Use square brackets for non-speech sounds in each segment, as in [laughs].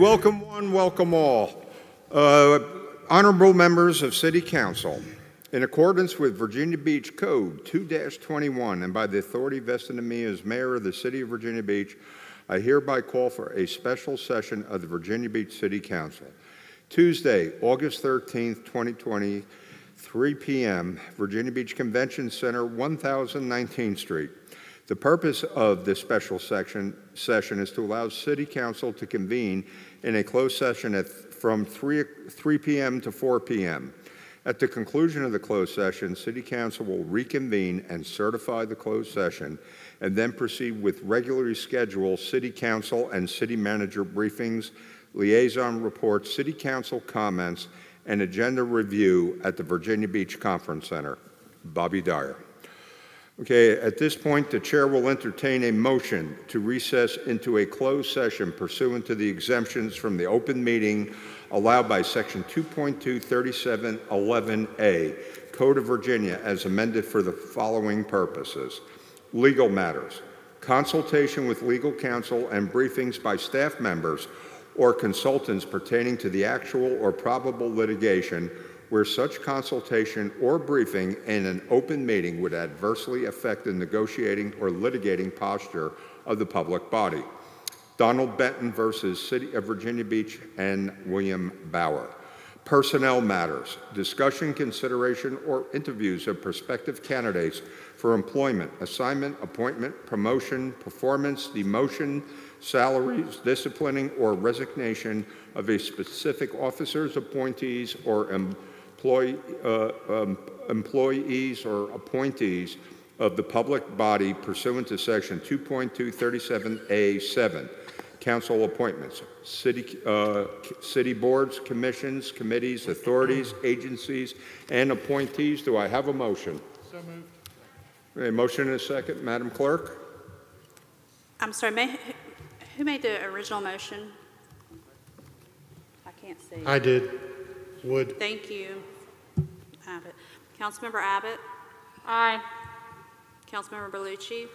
Welcome one, welcome all. Uh, Honorable members of City Council, in accordance with Virginia Beach Code 2-21 and by the authority vested in me as mayor of the city of Virginia Beach, I hereby call for a special session of the Virginia Beach City Council. Tuesday, August 13th, 2020, 3 p.m., Virginia Beach Convention Center, 1019 Street. The purpose of this special section, session is to allow City Council to convene in a closed session at, from 3, 3 p.m. to 4 p.m. At the conclusion of the closed session, City Council will reconvene and certify the closed session and then proceed with regularly scheduled City Council and City Manager briefings, liaison reports, City Council comments, and agenda review at the Virginia Beach Conference Center. Bobby Dyer. Okay, at this point, the chair will entertain a motion to recess into a closed session pursuant to the exemptions from the open meeting allowed by Section 2.23711A, Code of Virginia, as amended for the following purposes. Legal matters, consultation with legal counsel and briefings by staff members or consultants pertaining to the actual or probable litigation where such consultation or briefing in an open meeting would adversely affect the negotiating or litigating posture of the public body. Donald Benton versus City of Virginia Beach and William Bauer. Personnel matters, discussion, consideration, or interviews of prospective candidates for employment, assignment, appointment, promotion, performance, demotion, salaries, disciplining, or resignation of a specific officer's appointees or employee, uh, um, employees or appointees of the public body pursuant to Section 2.237A7. Council appointments, city, uh, city boards, commissions, committees, authorities, agencies, and appointees. Do I have a motion? So moved. A motion and a second, Madam Clerk? I'm sorry, may, who made the original motion? I can't see. I did. Would. Thank you, Abbott. Councilmember Abbott? Aye. Councilmember Berlucchi?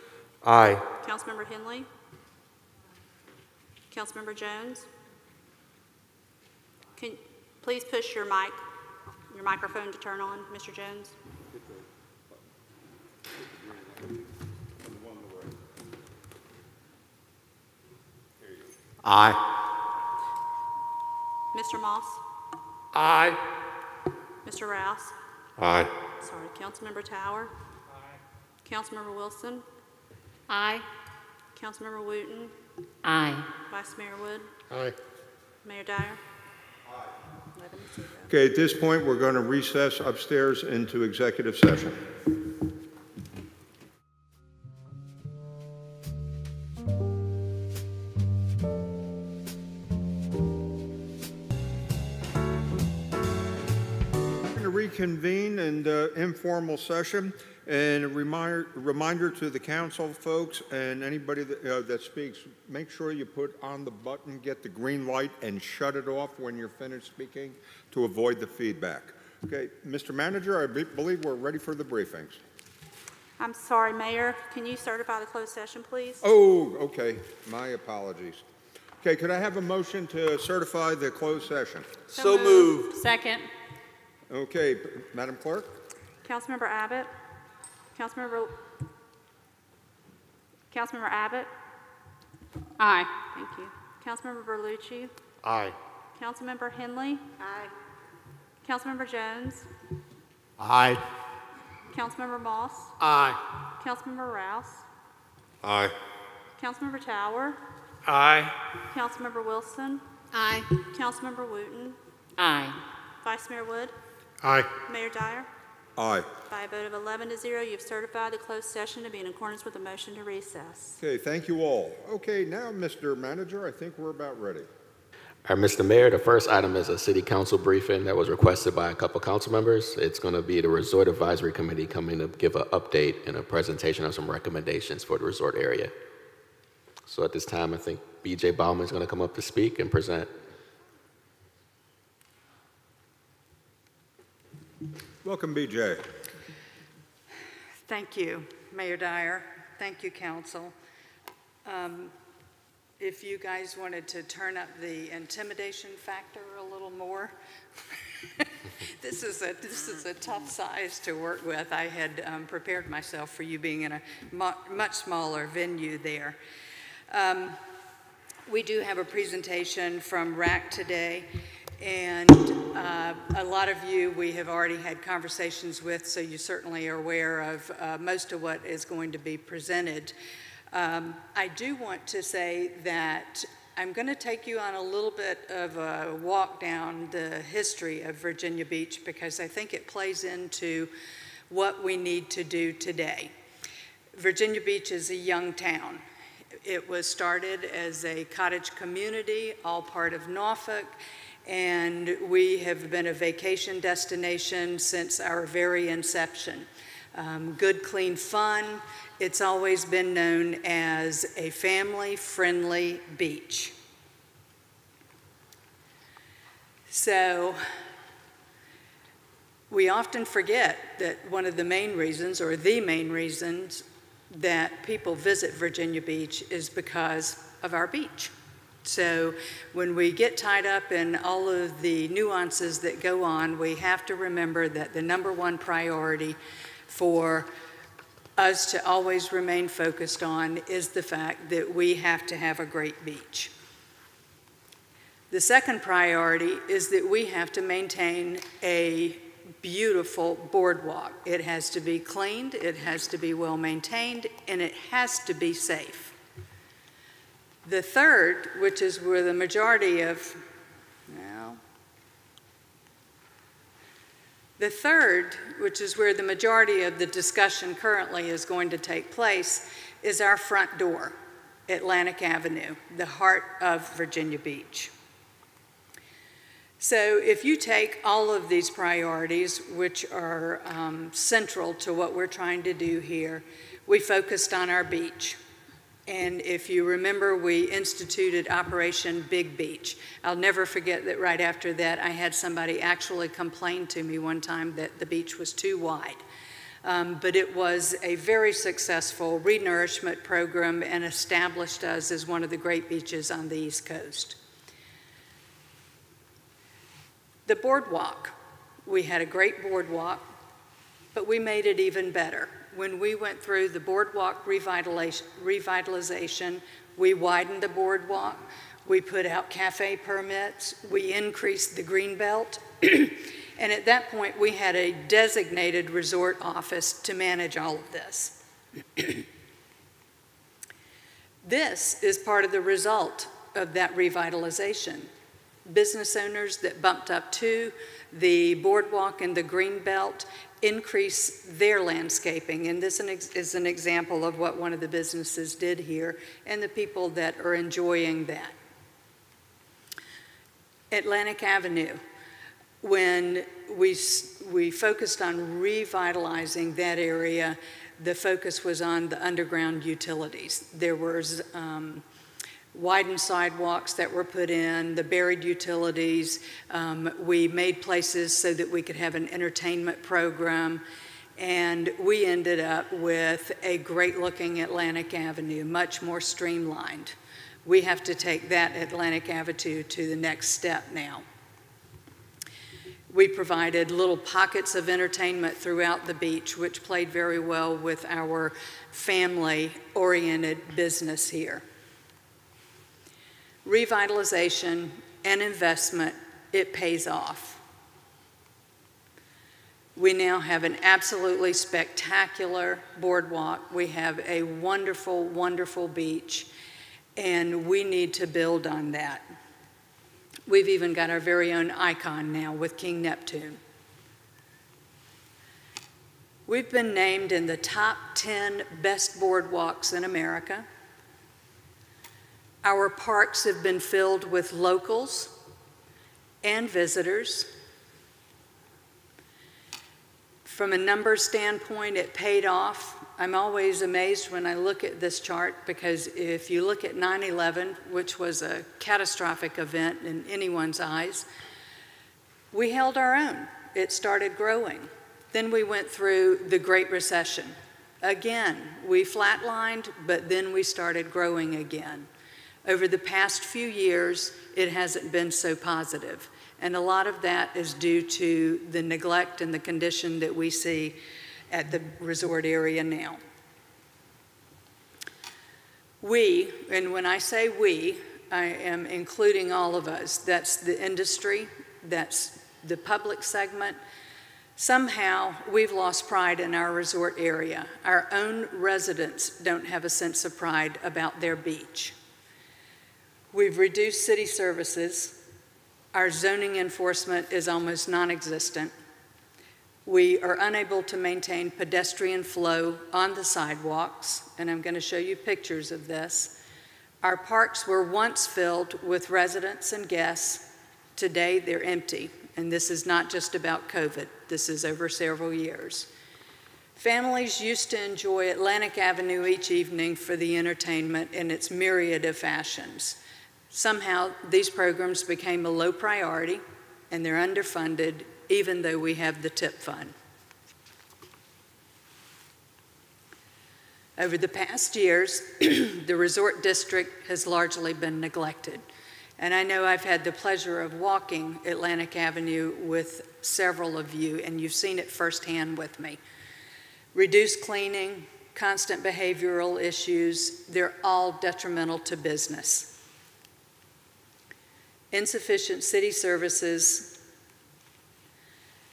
Aye. Councilmember Henley? Councilmember Jones? Can, please push your mic, your microphone to turn on, Mr. Jones? Aye. Mr. Moss? Aye. Mr. Rouse? Aye. Sorry, Councilmember Tower? Aye. Councilmember Wilson? Aye. Councilmember Wooten? Aye. Vice Mayor Wood? Aye. Mayor Dyer? Aye. Eleven to zero. Okay, at this point, we're going to recess upstairs into executive session. Informal session, and a reminder, reminder to the council folks and anybody that, uh, that speaks, make sure you put on the button, get the green light, and shut it off when you're finished speaking to avoid the feedback. Okay, Mr. Manager, I be- believe we're ready for the briefings. I'm sorry, Mayor, can you certify the closed session, please? Oh, okay, my apologies. Okay, could I have a motion to certify the closed session? So moved. Second. Okay, Madam Clerk? Councilmember Abbott? Councilmember, Councilmember Abbott? Aye. Thank you. Councilmember Berlucchi? Aye. Councilmember Henley? Aye. Councilmember Jones? Aye. Councilmember Moss? Aye. Councilmember Rouse? Aye. Councilmember Tower? Aye. Councilmember Wilson? Aye. Councilmember Wooten? Aye. Vice Mayor Wood? Aye. Mayor Dyer? Aye. By a vote of 11 to 0, you've certified the closed session to be in accordance with the motion to recess. Okay, thank you all. Okay, now, Mr. Manager, I think we're about ready. All right, Mr. Mayor, the first item is a city council briefing that was requested by a couple council members. It's going to be the Resort Advisory Committee coming to give an update and a presentation of some recommendations for the resort area. So at this time, I think BJ Bauman is going to come up to speak and present. Welcome, BJ. Thank you, Mayor Dyer. Thank you, council. Um, if you guys wanted to turn up the intimidation factor a little more. [laughs] This is a, this is a tough size to work with. I had um, prepared myself for you being in a mu- much smaller venue there. Um, We do have a presentation from RAC today, and uh, a lot of you we have already had conversations with, so you certainly are aware of uh, most of what is going to be presented. Um, I do want to say that I'm going to take you on a little bit of a walk down the history of Virginia Beach because I think it plays into what we need to do today. Virginia Beach is a young town. It was started as a cottage community, all part of Norfolk, and we have been a vacation destination since our very inception. Um, good, clean fun. It's always been known as a family friendly beach. So, we often forget that one of the main reasons, or the main reasons, that people visit Virginia Beach is because of our beach. So when we get tied up in all of the nuances that go on, we have to remember that the number one priority for us to always remain focused on is the fact that we have to have a great beach. The second priority is that we have to maintain a beautiful boardwalk. It has to be cleaned, it has to be well maintained, and it has to be safe. The third, which is where the majority of, well, the third, which is where the majority of the discussion currently is going to take place, is our front door, Atlantic Avenue, the heart of Virginia Beach. So, if you take all of these priorities, which are um, central to what we're trying to do here, we focused on our beach. And if you remember, we instituted Operation Big Beach. I'll never forget that right after that, I had somebody actually complain to me one time that the beach was too wide. Um, but it was a very successful renourishment program and established us as one of the great beaches on the East Coast. The boardwalk. We had a great boardwalk, but we made it even better. When we went through the boardwalk revitalization, we widened the boardwalk, we put out cafe permits, we increased the green belt, [clears throat] and at that point we had a designated resort office to manage all of this. [clears throat] this is part of the result of that revitalization business owners that bumped up to the boardwalk and the green belt increase their landscaping. And this is an example of what one of the businesses did here and the people that are enjoying that. Atlantic Avenue, when we, we focused on revitalizing that area, the focus was on the underground utilities. There was um, widened sidewalks that were put in, the buried utilities. Um, we made places so that we could have an entertainment program. And we ended up with a great looking Atlantic Avenue, much more streamlined. We have to take that Atlantic Avenue to the next step now. We provided little pockets of entertainment throughout the beach, which played very well with our family oriented business here revitalization, and investment, it pays off. We now have an absolutely spectacular boardwalk. We have a wonderful, wonderful beach, and we need to build on that. We've even got our very own icon now with King Neptune. We've been named in the top 10 best boardwalks in America. Our parks have been filled with locals and visitors. From a number standpoint, it paid off. I'm always amazed when I look at this chart because if you look at 9 11, which was a catastrophic event in anyone's eyes, we held our own. It started growing. Then we went through the Great Recession. Again, we flatlined, but then we started growing again. Over the past few years, it hasn't been so positive. And a lot of that is due to the neglect and the condition that we see at the resort area now. We, and when I say we, I am including all of us. That's the industry, that's the public segment. Somehow, we've lost pride in our resort area. Our own residents don't have a sense of pride about their beach. We've reduced city services. Our zoning enforcement is almost non existent. We are unable to maintain pedestrian flow on the sidewalks, and I'm going to show you pictures of this. Our parks were once filled with residents and guests. Today, they're empty, and this is not just about COVID, this is over several years. Families used to enjoy Atlantic Avenue each evening for the entertainment in its myriad of fashions. Somehow, these programs became a low priority and they're underfunded, even though we have the TIP fund. Over the past years, [clears throat] the resort district has largely been neglected. And I know I've had the pleasure of walking Atlantic Avenue with several of you, and you've seen it firsthand with me. Reduced cleaning, constant behavioral issues, they're all detrimental to business insufficient city services.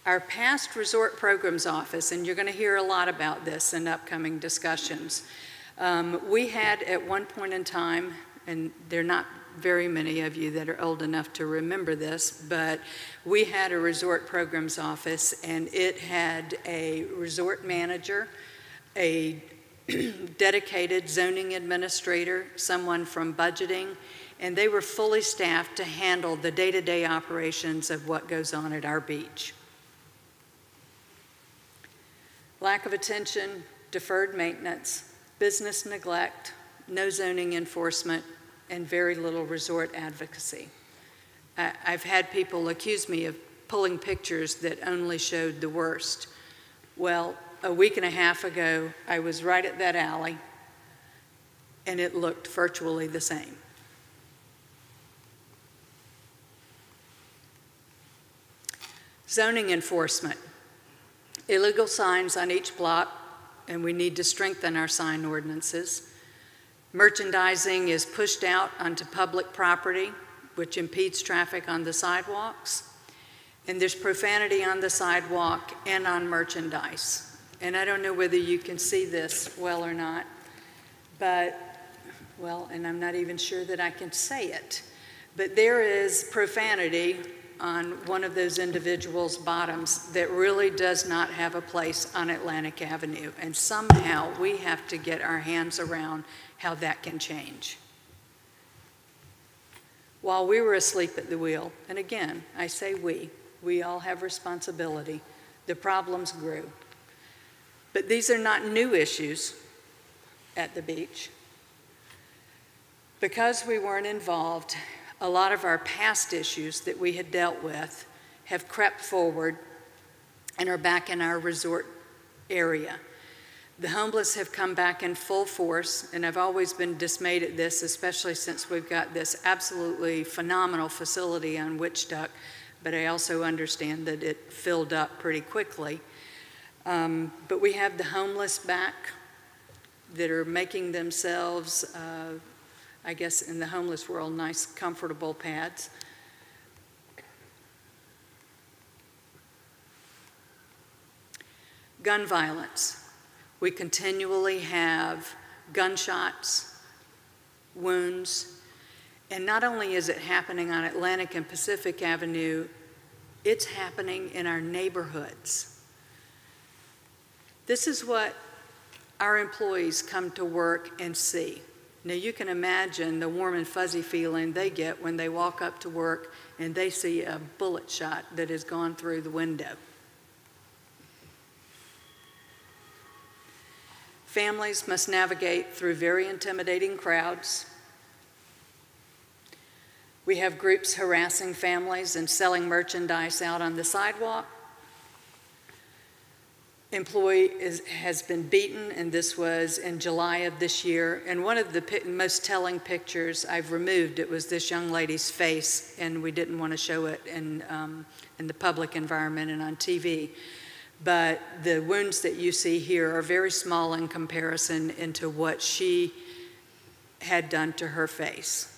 Our past resort programs office, and you're going to hear a lot about this in upcoming discussions. Um, we had at one point in time, and there are not very many of you that are old enough to remember this, but we had a resort programs office and it had a resort manager, a [clears throat] dedicated zoning administrator, someone from budgeting, and they were fully staffed to handle the day to day operations of what goes on at our beach. Lack of attention, deferred maintenance, business neglect, no zoning enforcement, and very little resort advocacy. I've had people accuse me of pulling pictures that only showed the worst. Well, a week and a half ago, I was right at that alley, and it looked virtually the same. Zoning enforcement. Illegal signs on each block, and we need to strengthen our sign ordinances. Merchandising is pushed out onto public property, which impedes traffic on the sidewalks. And there's profanity on the sidewalk and on merchandise. And I don't know whether you can see this well or not, but, well, and I'm not even sure that I can say it, but there is profanity on one of those individuals' bottoms that really does not have a place on Atlantic Avenue. And somehow we have to get our hands around how that can change. While we were asleep at the wheel, and again, I say we, we all have responsibility, the problems grew. But these are not new issues at the beach. Because we weren't involved, a lot of our past issues that we had dealt with have crept forward and are back in our resort area. The homeless have come back in full force, and I've always been dismayed at this, especially since we've got this absolutely phenomenal facility on Witchduck, but I also understand that it filled up pretty quickly. Um, but we have the homeless back that are making themselves uh, I guess in the homeless world, nice, comfortable pads. Gun violence. We continually have gunshots, wounds, and not only is it happening on Atlantic and Pacific Avenue, it's happening in our neighborhoods. This is what our employees come to work and see. Now, you can imagine the warm and fuzzy feeling they get when they walk up to work and they see a bullet shot that has gone through the window. Families must navigate through very intimidating crowds. We have groups harassing families and selling merchandise out on the sidewalk. Employee is, has been beaten, and this was in July of this year. And one of the most telling pictures I've removed, it was this young lady's face, and we didn't want to show it in, um, in the public environment and on TV. But the wounds that you see here are very small in comparison into what she had done to her face.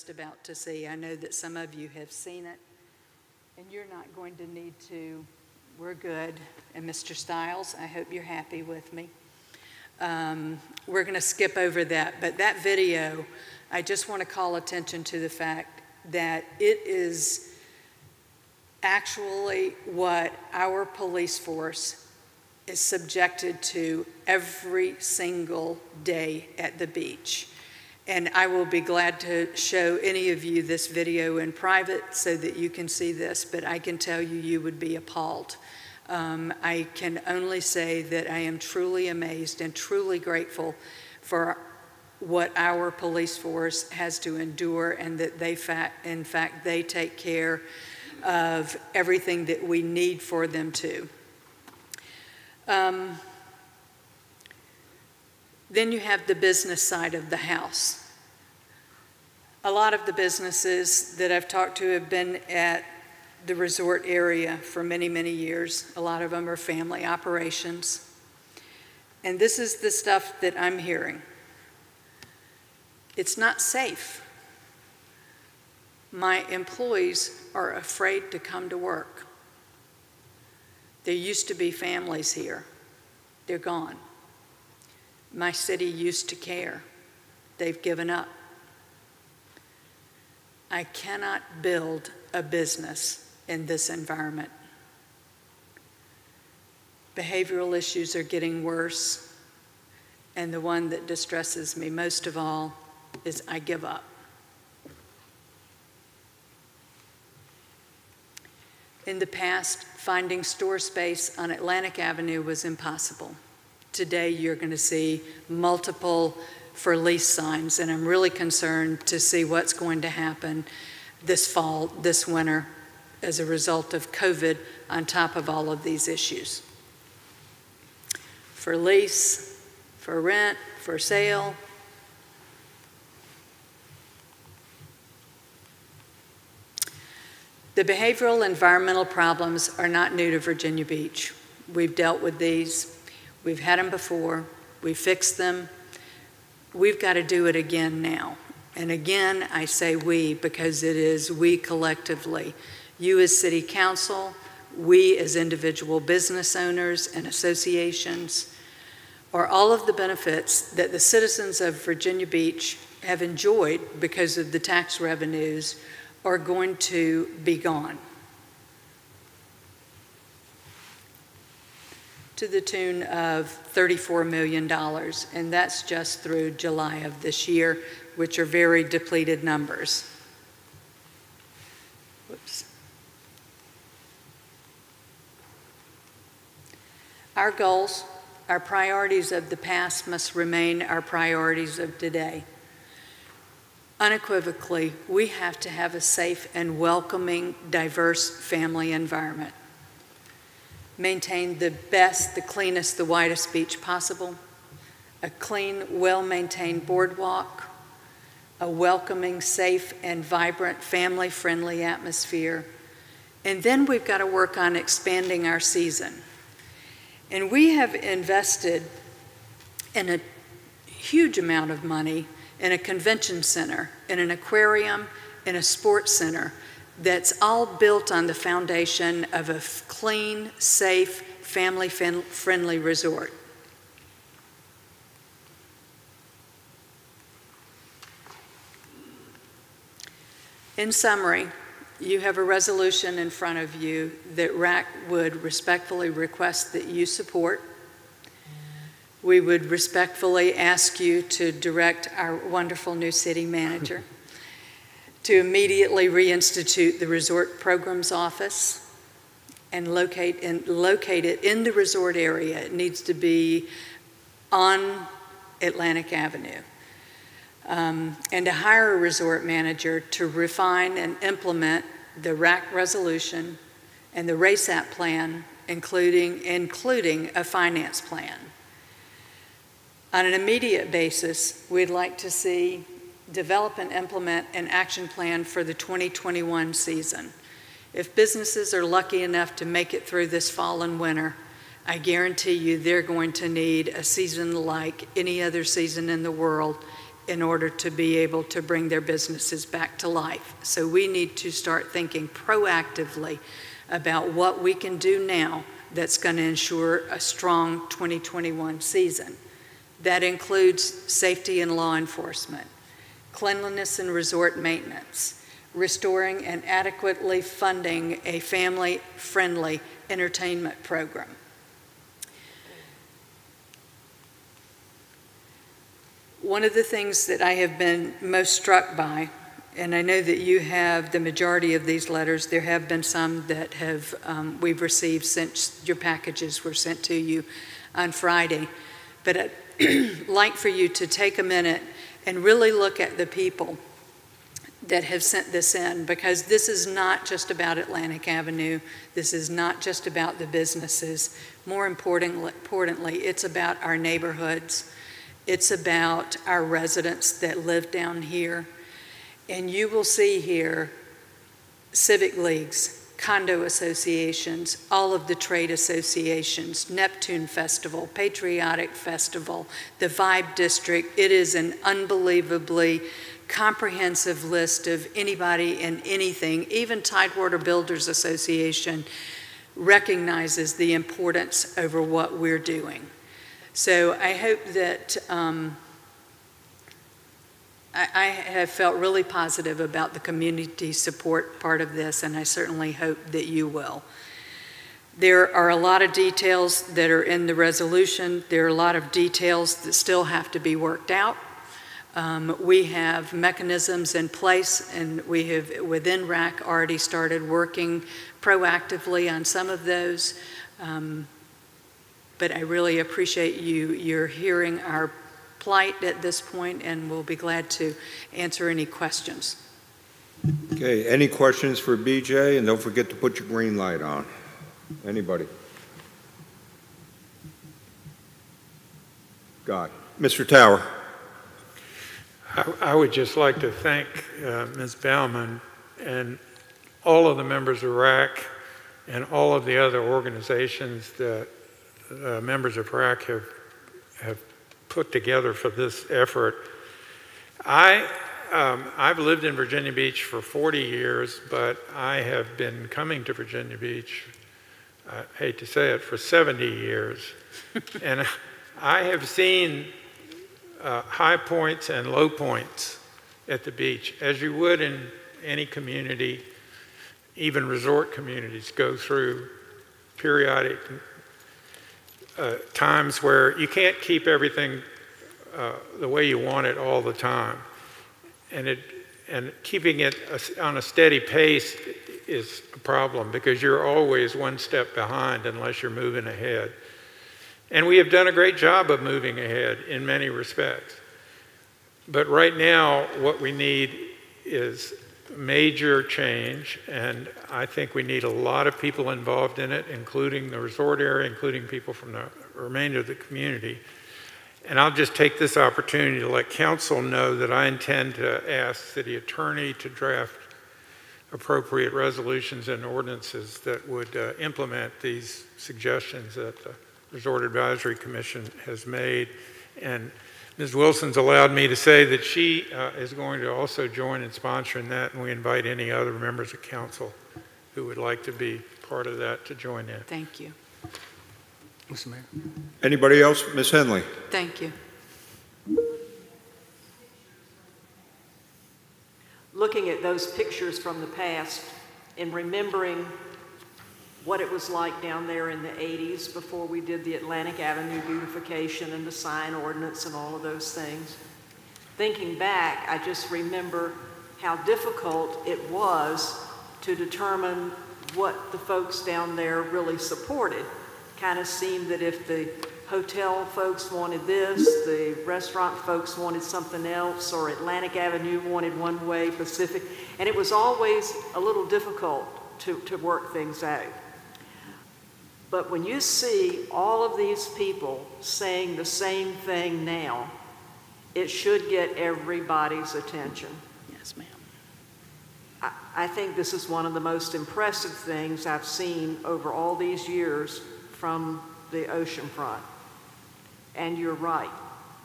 Just about to see. I know that some of you have seen it, and you're not going to need to. We're good. And Mr. Stiles, I hope you're happy with me. Um, we're going to skip over that, but that video, I just want to call attention to the fact that it is actually what our police force is subjected to every single day at the beach. And I will be glad to show any of you this video in private so that you can see this, but I can tell you, you would be appalled. Um, I can only say that I am truly amazed and truly grateful for what our police force has to endure and that they, fact, in fact, they take care of everything that we need for them to. Um, then you have the business side of the house. A lot of the businesses that I've talked to have been at the resort area for many, many years. A lot of them are family operations. And this is the stuff that I'm hearing. It's not safe. My employees are afraid to come to work. There used to be families here. They're gone. My city used to care. They've given up. I cannot build a business in this environment. Behavioral issues are getting worse, and the one that distresses me most of all is I give up. In the past, finding store space on Atlantic Avenue was impossible. Today, you're going to see multiple for lease signs, and I'm really concerned to see what's going to happen this fall, this winter, as a result of COVID on top of all of these issues. For lease, for rent, for sale. The behavioral environmental problems are not new to Virginia Beach. We've dealt with these, we've had them before, we fixed them. We've got to do it again now. And again, I say we because it is we collectively. You as City Council, we as individual business owners and associations, are all of the benefits that the citizens of Virginia Beach have enjoyed because of the tax revenues are going to be gone. To the tune of $34 million, and that's just through July of this year, which are very depleted numbers. Whoops. Our goals, our priorities of the past must remain our priorities of today. Unequivocally, we have to have a safe and welcoming, diverse family environment. Maintain the best, the cleanest, the widest beach possible, a clean, well maintained boardwalk, a welcoming, safe, and vibrant, family friendly atmosphere. And then we've got to work on expanding our season. And we have invested in a huge amount of money in a convention center, in an aquarium, in a sports center that's all built on the foundation of a clean, safe, family friendly resort. In summary, you have a resolution in front of you that RAC would respectfully request that you support. We would respectfully ask you to direct our wonderful new city manager to immediately reinstitute the Resort Programs Office and locate, in, locate it in the resort area. It needs to be on Atlantic Avenue. um, and to hire a resort manager to refine and implement the RAC resolution and the RACEP plan, including, including a finance plan. On an immediate basis, we'd like to see develop and implement an action plan for the 2021 season. If businesses are lucky enough to make it through this fall and winter, I guarantee you they're going to need a season like any other season in the world in order to be able to bring their businesses back to life. So we need to start thinking proactively about what we can do now that's going to ensure a strong 2021 season. That includes safety and law enforcement, cleanliness and resort maintenance, restoring and adequately funding a family-friendly entertainment program. One of the things that I have been most struck by, and I know that you have the majority of these letters, there have been some that have um, we've received since your packages were sent to you on Friday, but I'd [clears throat] like for you to take a minute and really look at the people that have sent this in because this is not just about Atlantic Avenue. This is not just about the businesses. More importantly, it's about our neighborhoods. It's about our residents that live down here. And you will see here civic leagues, condo associations, all of the trade associations, Neptune Festival, Patriotic Festival, the Vibe District. It is an unbelievably comprehensive list of anybody and anything. Even Tidewater Builders Association recognizes the importance over what we're doing. So I hope that um, I, I have felt really positive about the community support part of this, and I certainly hope that you will. There are a lot of details that are in the resolution. There are a lot of details that still have to be worked out. Um, we have mechanisms in place, and we have within RAC already started working proactively on some of those. Um, but I really appreciate you your hearing our plight at this point, and we'll be glad to answer any questions. Okay, any questions for BJ? And don't forget to put your green light on. Anybody? God. Mr. Tower. I, I would just like to thank uh, Ms. Baumann and all of the members of RAC and all of the other organizations that uh, members of RAC have, have put together for this effort. I, um, I've lived in Virginia Beach for 40 years, but I have been coming to Virginia Beach, I hate to say it, for 70 years. [laughs] and I have seen uh, high points and low points at the beach, as you would in any community, even resort communities go through periodic uh, times where you can't keep everything uh, the way you want it all the time. And, it, and keeping it on a steady pace is a problem because you're always one step behind unless you're moving ahead. And we have done a great job of moving ahead in many respects. But right now, what we need is major change, and I think we need a lot of people involved in it, including the resort area, including people from the remainder of the community. And I'll just take this opportunity to let council know that I intend to ask city attorney to draft appropriate resolutions and ordinances that would uh, implement these suggestions that the Resort Advisory Commission has made. And Ms. Wilson's allowed me to say that she uh, is going to also join in sponsoring that, and we invite any other members of council who would like to be part of that to join in. Thank you. Mr. Mayor. Anybody else? Ms. Henley? Thank you. Looking at those pictures from the past and remembering what it was like down there in the 80s before we did the Atlantic Avenue beautification and the sign ordinance and all of those things. Thinking back, I just remember how difficult it was to determine what the folks down there really supported. Kind of seemed that if the hotel folks wanted this, the restaurant folks wanted something else, or Atlantic Avenue wanted one way, Pacific, and it was always a little difficult to, to work things out. But when you see all of these people saying the same thing now, it should get everybody's attention. Yes, ma'am. I, I think this is one of the most impressive things I've seen over all these years from the ocean front. And you're right.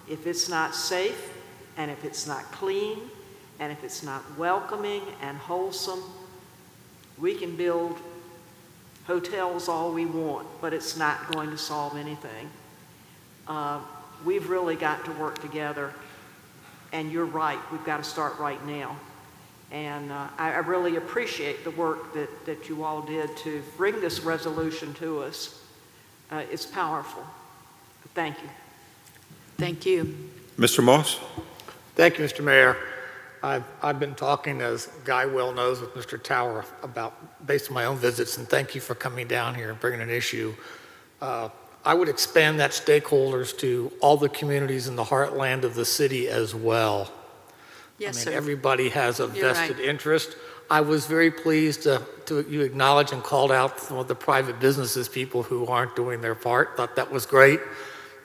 If it's not safe, and if it's not clean, and if it's not welcoming and wholesome, we can build hotels all we want, but it's not going to solve anything. Uh, we've really got to work together, and you're right, we've got to start right now. And uh, I, I really appreciate the work that, that you all did to bring this resolution to us. Uh, it's powerful. Thank you. Thank you. Mr. Moss? Thank you, Mr. Mayor. I've, I've been talking, as Guy well knows, with Mr. Tower about, based on my own visits, and thank you for coming down here and bringing an issue. Uh, I would expand that stakeholders to all the communities in the heartland of the city as well. Yes, I sir. mean, everybody has a You're right. vested interest. I was very pleased to, to you acknowledge and called out some of the private businesses, people who aren't doing their part. Thought that was great.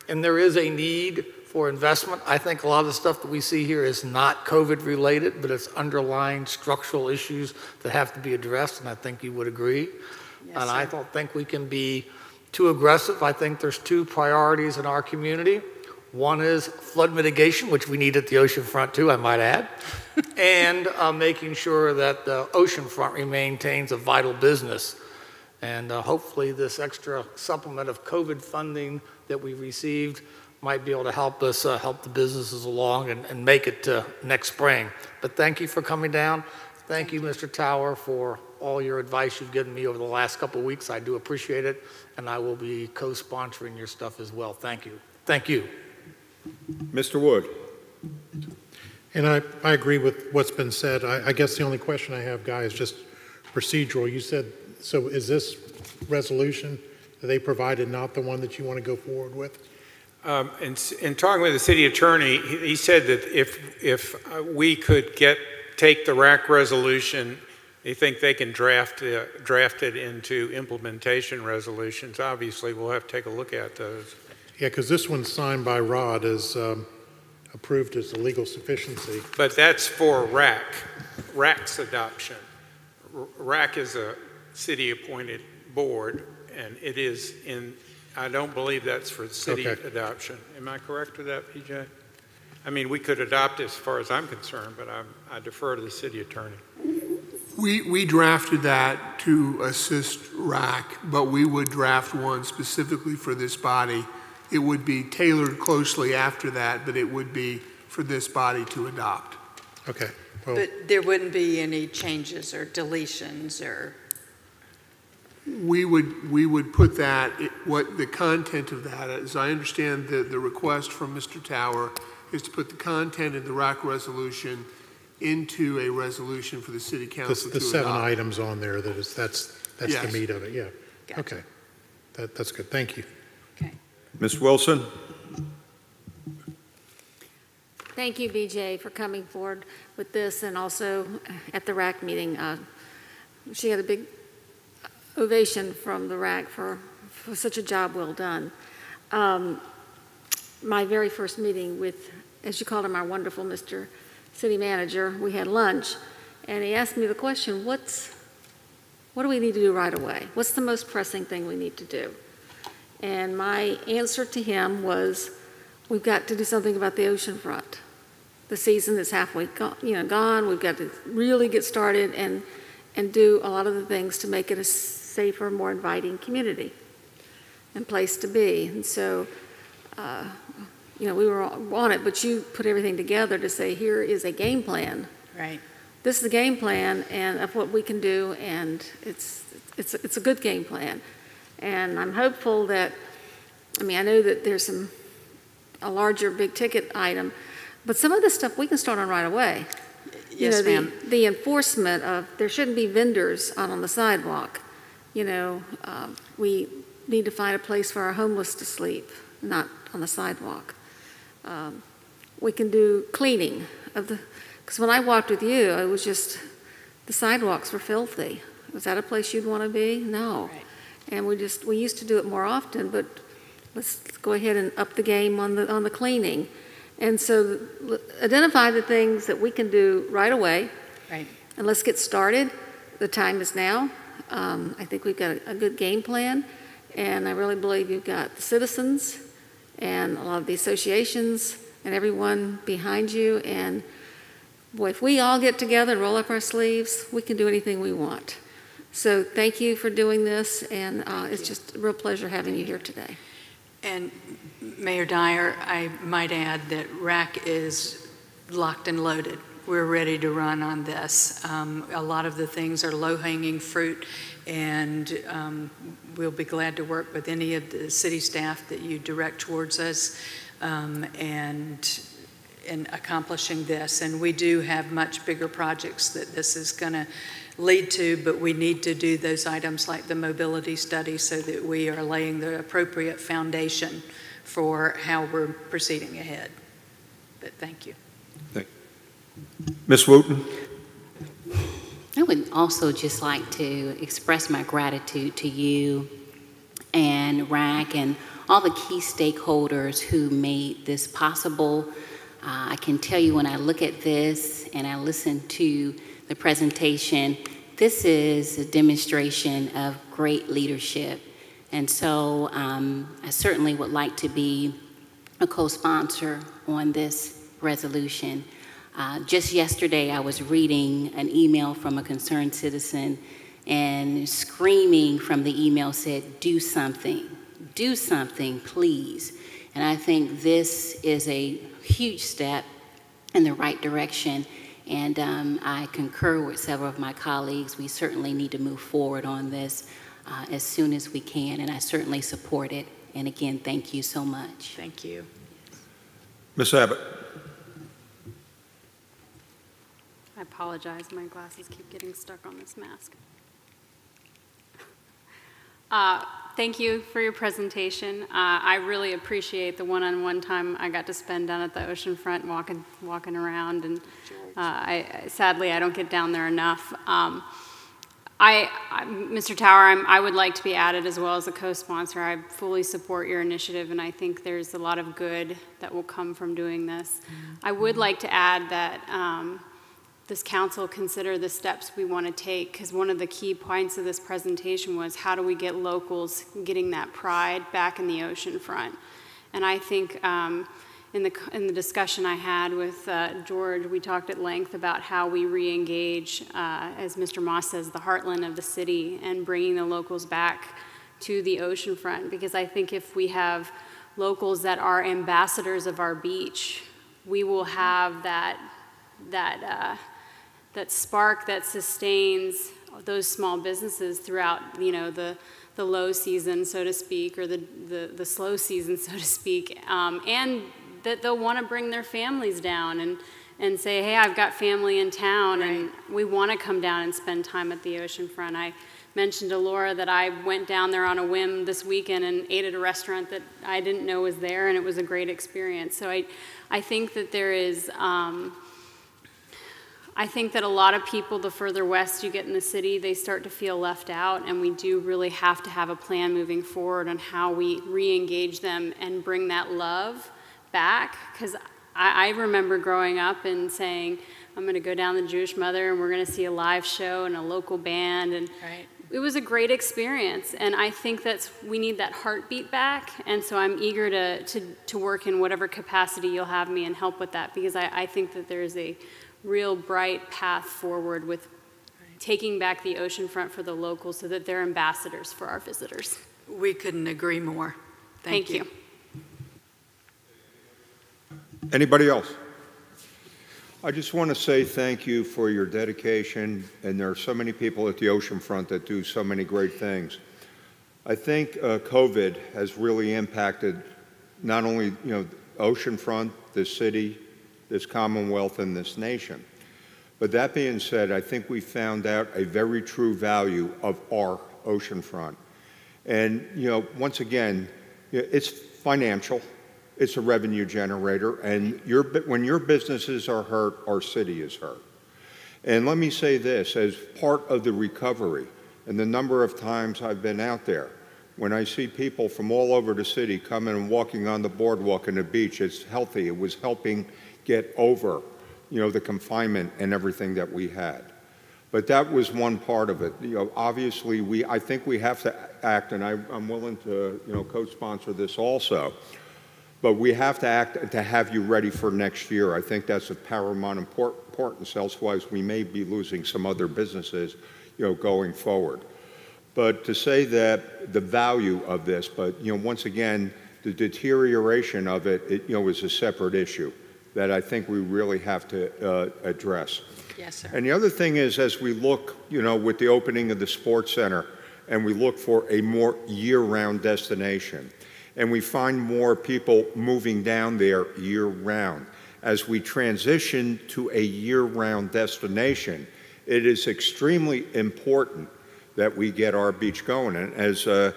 And there is a need for investment. I think a lot of the stuff that we see here is not COVID related, but it's underlying structural issues that have to be addressed, and I think you would agree. Yes, and I don't think we can be too aggressive. I think there's two priorities in our community. One is flood mitigation, which we need at the ocean front too, I might add, [laughs] and uh, making sure that the ocean front maintains a vital business. And uh, hopefully, this extra supplement of COVID funding that we received might be able to help us uh, help the businesses along and, and make it to next spring. But thank you for coming down. Thank you, Mr. Tower, for all your advice you've given me over the last couple of weeks. I do appreciate it, and I will be co-sponsoring your stuff as well. Thank you. Thank you. Mr. Wood? And I, I agree with what's been said. I, I guess the only question I have, Guy, is just procedural. You said, so is this resolution that they provided not the one that you want to go forward with? Um, In in talking with the city attorney, he he said that if, if uh, we could get, take the RAC resolution, they think they can draft, uh, draft it into implementation resolutions. Obviously, we'll have to take a look at those. Yeah, because this one's signed by Rod as um, approved as a legal sufficiency. But that's for RAC, RAC's adoption. R- RAC is a city-appointed board, and it is in, I don't believe that's for city Okay. adoption. Am I correct with that, BJ? I mean, we could adopt it as far as I'm concerned, but I'm, I defer to the city attorney. We, we drafted that to assist RAC, but we would draft one specifically for this body. It would be tailored closely after that, but it would be for this body to adopt. Okay. Well, But there wouldn't be any changes or deletions or, We would, we would put that, it- what the content of that, as I understand the, the request from Mr. Tower, is to put the content of the RAC resolution into a resolution for the city the, council to the seven adopt. items on there, that is, that's, that's the meat of it, yeah. Gotcha. Okay. That, that's good. Thank you. okay. Ms. Wilson? Thank you, BJ, for coming forward with this, and also at the RAC meeting, uh, she had a big ovation from the RAC for, for such a job well done. Um, My very first meeting with, as you called him, our wonderful Mr. City Manager, we had lunch, and he asked me the question, what's, what do we need to do right away? What's the most pressing thing we need to do? And my answer to him was, we've got to do something about the ocean front. The season is halfway gone, you know, gone. We've got to really get started and, and do a lot of the things to make it a safer, more inviting community and place to be. And so, uh, you know, we were on it, but you put everything together to say, here is a game plan. Right. This is the game plan and of what we can do, and it's, it's, it's a good game plan. And I'm hopeful that, I mean, I know that there's some, a larger big ticket item, but some of the stuff we can start on right away. You Yes, know, the- ma'am. The enforcement of, there shouldn't be vendors out on the sidewalk. You know, um, we need to find a place for our homeless to sleep. not on the sidewalk. Um, We can do cleaning of the, because when I walked with you, it was just, the sidewalks were filthy. Was that a place you'd want to be? No. Right. And we just, we used to do it more often, but let's go ahead and up the game on the, on the cleaning. And so identify the things that we can do right away. Right. And let's get started. The time is now. Um, I think we've got a, a good game plan, and I really believe you've got the citizens and a lot of the associations and everyone behind you. And boy, if we all get together and roll up our sleeves, we can do anything we want. So thank you for doing this, and uh, it's just a real pleasure having you here today. And Mayor Dyer, I might add that RAC is locked and loaded. We're ready to run on this. Um, A lot of the things are low-hanging fruit, and um, we'll be glad to work with any of the city staff that you direct towards us um, and in accomplishing this. And we do have much bigger projects that this is going to lead to, but we need to do those items like the mobility study so that we are laying the appropriate foundation for how we're proceeding ahead. But thank you. Ms. Wooten? I would also just like to express my gratitude to you and RAC and all the key stakeholders who made this possible. Uh, I can tell you when I look at this and I listen to the presentation, this is a demonstration of great leadership. And so um, I certainly would like to be a co-sponsor on this resolution. Uh, just yesterday, I was reading an email from a concerned citizen, and screaming from the email said, Do something, do something, please. And I think this is a huge step in the right direction. And um, I concur with several of my colleagues. We certainly need to move forward on this uh, as soon as we can, and I certainly support it. And again, thank you so much. Thank you. Ms. Abbott? I apologize, my glasses keep getting stuck on this mask. Uh, Thank you for your presentation. Uh, I really appreciate the one-on-one time I got to spend down at the ocean front, walking, walking around, and uh, I, sadly, I don't get down there enough. Um, I, I- Mr. Tower, I'm, I would like to be added as well as a co-sponsor. I fully support your initiative, and I think there's a lot of good that will come from doing this. I would like to add that um, this council consider the steps we want to take, because one of the key points of this presentation was how do we get locals getting that pride back in the ocean front? And I think um, in the, in the discussion I had with uh, George, we talked at length about how we re-engage, uh, as Mr. Moss says, the heartland of the city and bringing the locals back to the ocean front. Because I think if we have locals that are ambassadors of our beach, we will have that, that, uh, that spark that sustains those small businesses throughout, you know, the, the low season, so to speak, or the, the, the slow season, [laughs] so to speak, um, and that they'll want to bring their families down and, and say, hey, I've got family in town, and we want to come down and spend time at the ocean front. I mentioned to Laura that I went down there on a whim this weekend and ate at a restaurant that I didn't know was there, and it was a great experience. So I, I think that there is. Um, I think that a lot of people, the further west you get in the city, they start to feel left out, and we do really have to have a plan moving forward on how we re engage them and bring that love back. Because I, I remember growing up and saying, I'm going to go down the Jewish Mother and we're going to see a live show and a local band. And Right. it was a great experience. And I think that's, we need that heartbeat back. And so I'm eager to, to, to work in whatever capacity you'll have me and help with that because I, I think that there's a real bright path forward with taking back the ocean front for the locals so that they're ambassadors for our visitors. We couldn't agree more. Thank Thank you. you. Anybody else? I just want to say thank you for your dedication, and there are so many people at the oceanfront that do so many great things. I think uh, COVID has really impacted not only, you know, oceanfront, the city, this Commonwealth, and this nation. But that being said, I think we found out a very true value of our oceanfront. And, you know, once again, it's financial, it's a revenue generator, and your, when your businesses are hurt, our city is hurt. And let me say this, as part of the recovery, and the number of times I've been out there, when I see people from all over the city coming and walking on the boardwalk and the beach, it's healthy. It was helping get over, you know, the confinement and everything that we had. But that was one part of it. You know, obviously, we, I think we have to act, and I, I'm willing to, you know, co-sponsor this also. But we have to act to have you ready for next year. I think that's of paramount importance, elsewise we may be losing some other businesses, you know, going forward. But to say that the value of this, but, you know, once again, the deterioration of it, it, you know, is a separate issue that I think we really have to uh, address. Yes, sir. And the other thing is, as we look, you know, with the opening of the sports center, and we look for a more year-round destination, and we find more people moving down there year-round. As we transition to a year-round destination, it is extremely important that we get our beach going. And as uh,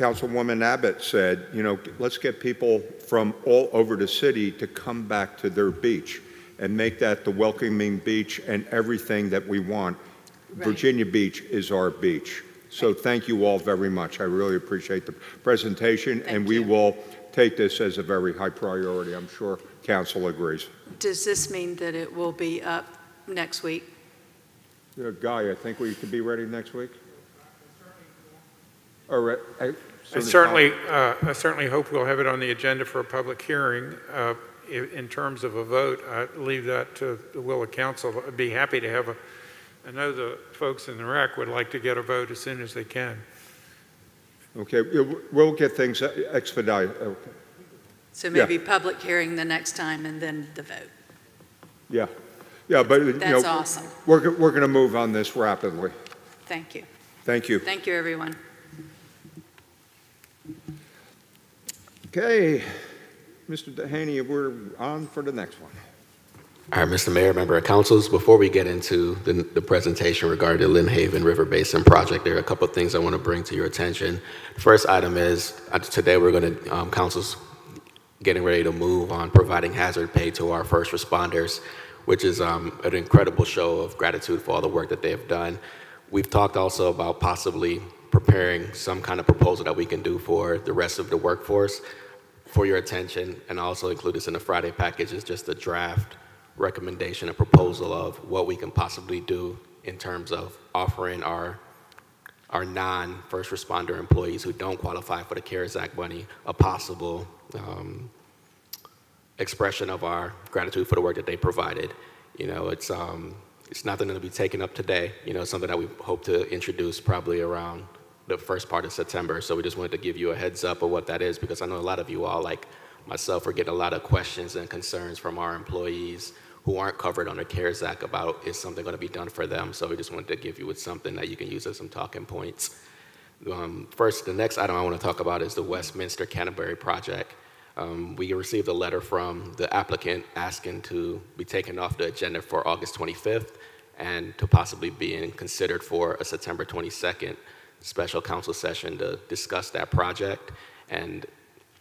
Councilwoman Abbott said, you know, let's get people from all over the city to come back to their beach and make that the welcoming beach and everything that we want. Right. Virginia Beach is our beach. So thank you all very much. I really appreciate the presentation, and Thank we you. will take this as a very high priority. I'm sure council agrees. Does this mean that it will be up next week? Uh, Guy, I think we could be ready next week? All right. soon I certainly, uh, I certainly hope we'll have it on the agenda for a public hearing. Uh, i- In terms of a vote, I leave that to the will of council. I'd be happy to have a, I know the folks in the RAC would like to get a vote as soon as they can. Okay, we'll- we'll get things expedited. Okay. So Yeah. maybe public hearing the next time and then the vote. Yeah, yeah, but, you know. That's awesome. We're, go- we're going to move on this rapidly. Thank you. Thank you. Thank you, everyone. Okay, Mr. Duhaney, we're on for the next one. All right, Mr. Mayor, member of councils, before we get into the, the presentation regarding the Lynnhaven River Basin project, there are a couple of things I want to bring to your attention. First item is, uh, today we're going to, um, council's getting ready to move on providing hazard pay to our first responders, which is um, an incredible show of gratitude for all the work that they have done. We've talked also about possibly preparing some kind of proposal that we can do for the rest of the workforce for your attention, and also include this in the Friday package is just a draft recommendation, a proposal of what we can possibly do in terms of offering our our non-first responder employees who don't qualify for the CARES Act money a possible um, expression of our gratitude for the work that they provided. You know, it's um, it's nothing that'll be taken up today. You know, something that we hope to introduce probably around the first part of September. So we just wanted to give you a heads up of what that is because I know a lot of you all, like myself, are getting a lot of questions and concerns from our employees who aren't covered under CARES Act about is something going to be done for them. So we just wanted to give you with something that you can use as some talking points. Um, first, the next item I want to talk about is the Westminster Canterbury project. Um, we received a letter from the applicant asking to be taken off the agenda for August 25th and to possibly being considered for a September 22nd special council session to discuss that project. And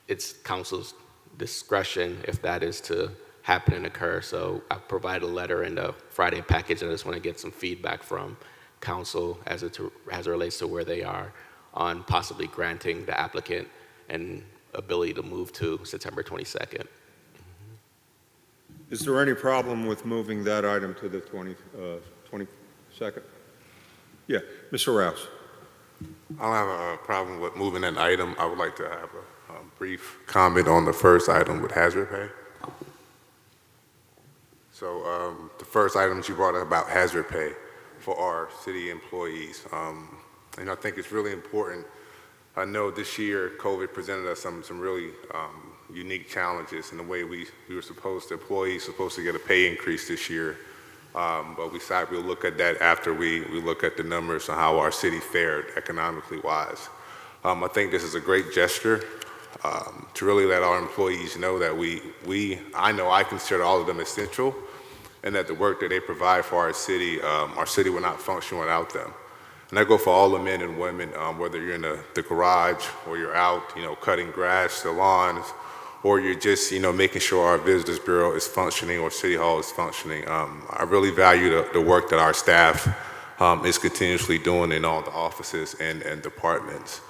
it's council's discretion if that is to happen and occur. So I provide a letter in the Friday package, and I just want to get some feedback from council as it, to, as it relates to where they are on possibly granting the applicant an ability to move to September 22nd. Is there any problem with moving that item to the 20, uh, 22nd? Yeah, Mr. Rouse. I don't have a problem with moving an item. I would like to have a, a brief comment on the first item with hazard pay. So um, the first item that you brought up about hazard pay for our city employees, um, and I think it's really important. I know this year COVID presented us some some really um, unique challenges in the way we we were supposed to employees supposed to get a pay increase this year. Um, but we decided we'll look at that after we, we look at the numbers and how our city fared economically wise. Um, I think this is a great gesture um, to really let our employees know that we, we, I know I consider all of them essential and that the work that they provide for our city, um, our city would not function without them. And I go for all the men and women, um, whether you're in the, the garage or you're out, you know, cutting grass, the lawns, or you're just, you know, making sure our Visitors Bureau is functioning or City Hall is functioning. Um, I really value the, the work that our staff um, is continuously doing in all the offices and, and departments.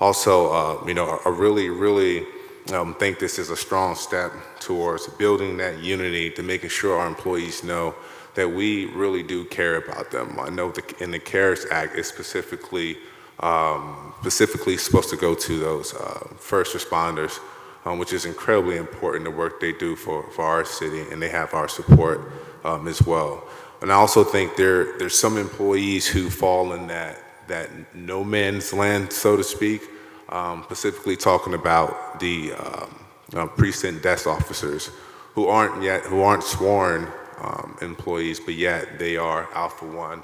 Also, uh, you know, I really, really um, think this is a strong step towards building that unity to making sure our employees know that we really do care about them. I know that in the CARES Act, it's specifically um, specifically supposed to go to those uh, first responders, um, which is incredibly important, the work they do for, for our city, and they have our support um, as well. And I also think there, there's some employees who fall in that, that no man's land, so to speak, um, specifically talking about the um, uh, precinct desk officers who aren't yet, who aren't sworn um, employees, but yet they are Alpha One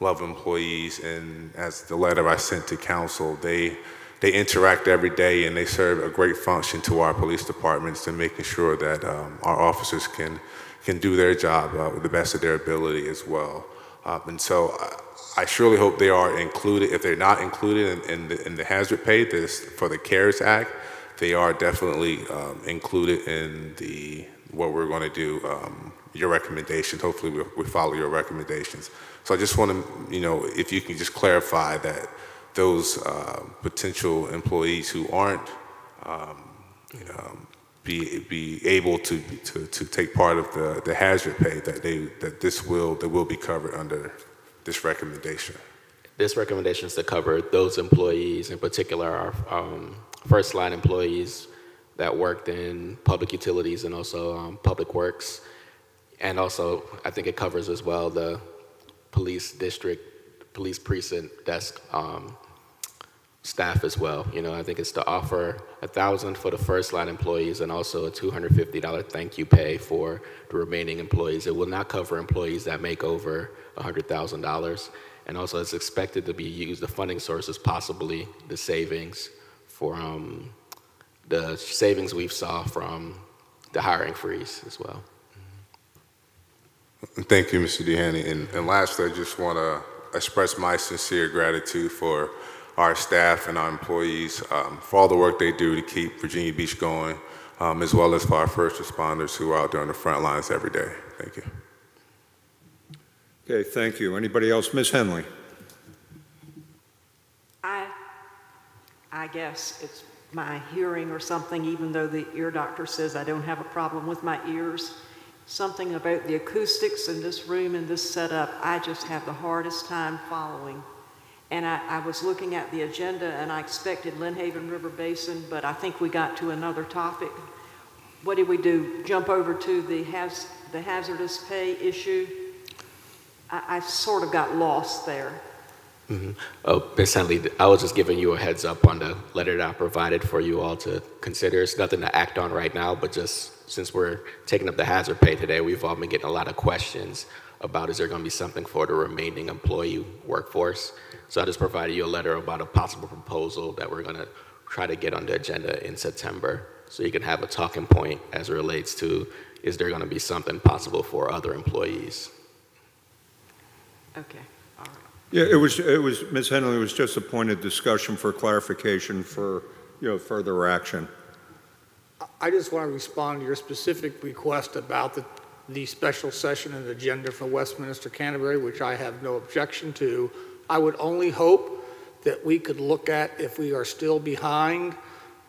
Love employees. And as the letter I sent to council, they they interact every day and they serve a great function to our police departments in making sure that um, our officers can can do their job uh, with the best of their ability as well. Uh, and so I, I surely hope they are included. If they're not included in, in, the, in the hazard pay this, for the CARES Act, they are definitely um, included in the what we're going to do um, your recommendations. Hopefully, we, we follow your recommendations. So I just want to, you know, if you can just clarify that those uh, potential employees who aren't, um, you know, be be able to, to to take part of the the hazard pay that they that this will that will be covered under this recommendation. This recommendation is to cover those employees, in particular, our um, first line employees that worked in public utilities and also um, public works and also, I think it covers as well the police district, police precinct desk um, staff as well. You know, I think it's to offer a thousand for the first line employees and also a $250 thank you pay for the remaining employees. It will not cover employees that make over $100,000. And also, it's expected to be used, the funding source is possibly the savings for um, the savings we've saw from the hiring freeze as well. Thank you, Mr. Duhaney. And, and lastly, I just want to express my sincere gratitude for our staff and our employees um, for all the work they do to keep Virginia Beach going, um, as well as for our first responders who are out there on the front lines every day. Thank you. Okay, thank you. Anybody else? Ms. Henley? I, I guess it's my hearing or something, even though the ear doctor says I don't have a problem with my ears something about the acoustics in this room and this setup I just have the hardest time following. And I, I, was looking at the agenda and I expected Lynnhaven River Basin, but I think we got to another topic. What did we do? Jump over to the, the hazardous pay issue? I, I sort of got lost there. Mm -hmm. Oh, Ms. Henley, I was just giving you a heads up on the letter that I provided for you all to consider. It's nothing to act on right now, but just since we're taking up the hazard pay today, we've all been getting a lot of questions about is there going to be something for the remaining employee workforce. So I just provided you a letter about a possible proposal that we're going to try to get on the agenda in September so you can have a talking point as it relates to is there going to be something possible for other employees. Okay. All right. Yeah, it was, it was, Ms. Henley, it was just a point of discussion for clarification for, you know, further action. I just want to respond to your specific request about the, the special session and agenda for Westminster Canterbury, which I have no objection to. I would only hope that we could look at if we are still behind,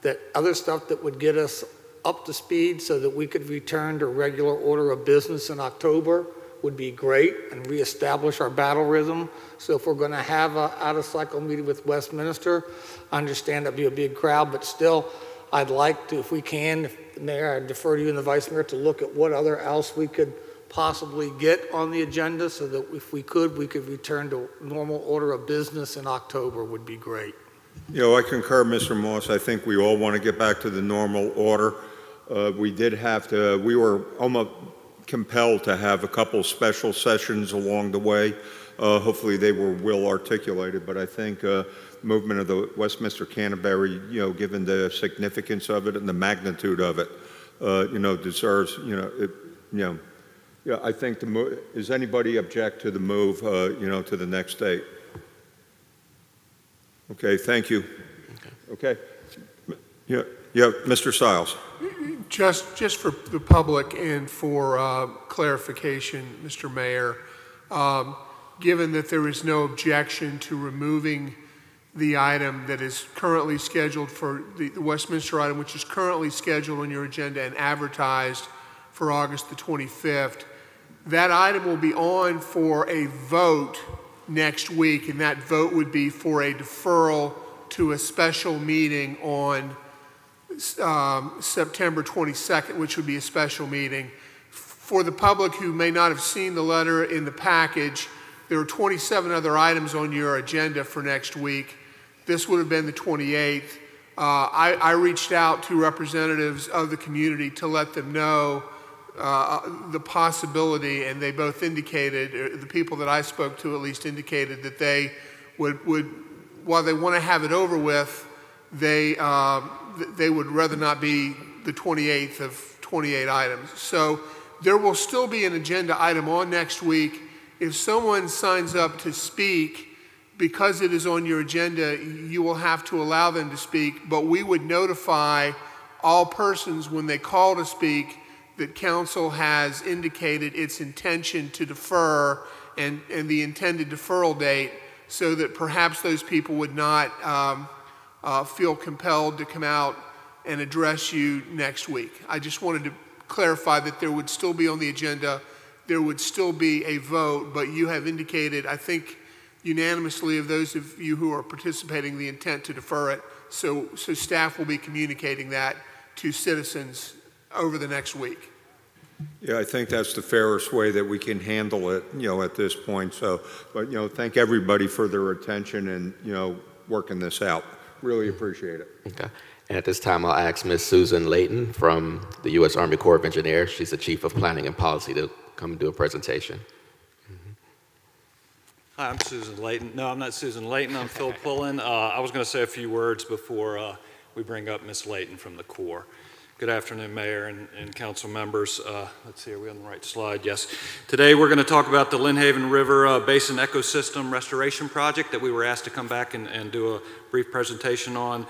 that other stuff that would get us up to speed so that we could return to regular order of business in October would be great and reestablish our battle rhythm. So if we're going to have a out-of-cycle meeting with Westminster, I understand that'd be a big crowd, but still, I'd like to, if we can, if mayor, I defer to you and the vice mayor to look at what other else we could possibly get on the agenda so that if we could, we could return to normal order of business in October would be great. You know, I concur, Mr. Moss. I think we all want to get back to the normal order. Uh, we did have to, we were almost compelled to have a couple special sessions along the way. Uh, hopefully they were well articulated, but I think uh, movement of the Westminster Canterbury, you know, given the significance of it and the magnitude of it, uh, you know, deserves, you know, it, you know, yeah, I think the move, does anybody object to the move, uh, you know, to the next date? Okay, thank you. Okay. Yeah, yeah, Mr. Stiles. Just, just for the public and for uh, clarification, Mr. Mayor, um, given that there is no objection to removing the item that is currently scheduled for, the the Westminster item, which is currently scheduled on your agenda and advertised for August the 25th, that item will be on for a vote next week, and that vote would be for a deferral to a special meeting on um, September 22nd, which would be a special meeting. For the public who may not have seen the letter in the package, there are 27 other items on your agenda for next week. This would have been the 28th. Uh, I, I reached out to representatives of the community to let them know uh, the possibility, and they both indicated, uh, the people that I spoke to at least indicated that they would, would while they want to have it over with, they, uh, they would rather not be the 28th of 28 items. So there will still be an agenda item on next week. If someone signs up to speak, because it is on your agenda, you will have to allow them to speak, but we would notify all persons when they call to speak that council has indicated its intention to defer and, and the intended deferral date so that perhaps those people would not um, uh, feel compelled to come out and address you next week. I just wanted to clarify that there would still be on the agenda, there would still be a vote, but you have indicated, I think unanimously of those of you who are participating, the intent to defer it. So, so staff will be communicating that to citizens over the next week. Yeah, I think that's the fairest way that we can handle it, you know, at this point. So, but, you know, thank everybody for their attention and, you know, working this out. Really appreciate it. Okay. And at this time, I'll ask Ms. Susan Layton from the U.S. Army Corps of Engineers. She's the Chief of Planning and Policy to come and do a presentation. Hi, I'm Susan Layton. No, I'm not Susan Layton. I'm Phil [laughs] Pullen. Uh, I was going to say a few words before uh, we bring up Ms. Layton from the Corps. Good afternoon, Mayor and, and Council members. Uh, let's see, are we on the right slide? Yes. Today we're going to talk about the Lynnhaven River uh, Basin Ecosystem Restoration Project that we were asked to come back and, and do a brief presentation on.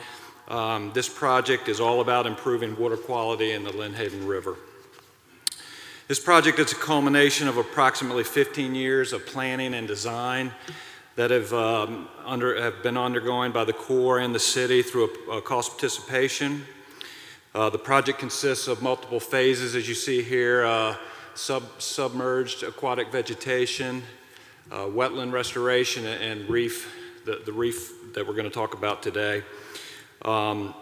Um, this project is all about improving water quality in the Lynnhaven River. This project is a culmination of approximately 15 years of planning and design that have, um, under, have been undergoing by the Corps and the city through a, a cost participation uh, the project consists of multiple phases, as you see here, uh, sub, submerged aquatic vegetation, uh, wetland restoration, and reef, the, the reef that we're going to talk about today. Um,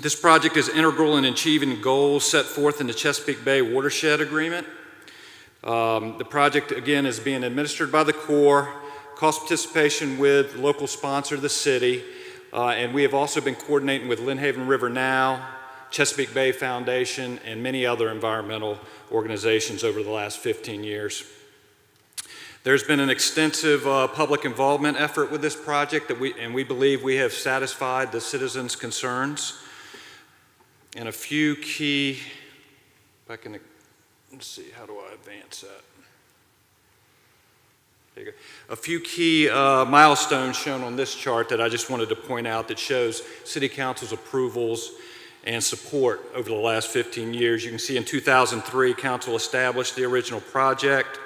this project is integral in achieving goals set forth in the Chesapeake Bay Watershed Agreement. Um, the project, again, is being administered by the Corps, cost participation with local sponsor, the city, uh, and we have also been coordinating with Lynnhaven River Now, Chesapeake Bay Foundation, and many other environmental organizations over the last 15 years. There's been an extensive uh, public involvement effort with this project, that we, and we believe we have satisfied the citizens' concerns. And a few key, if I can, let's see, how do I advance that? A few key uh, milestones shown on this chart that I just wanted to point out that shows City Council's approvals and support over the last 15 years. You can see in 2003, Council established the original project.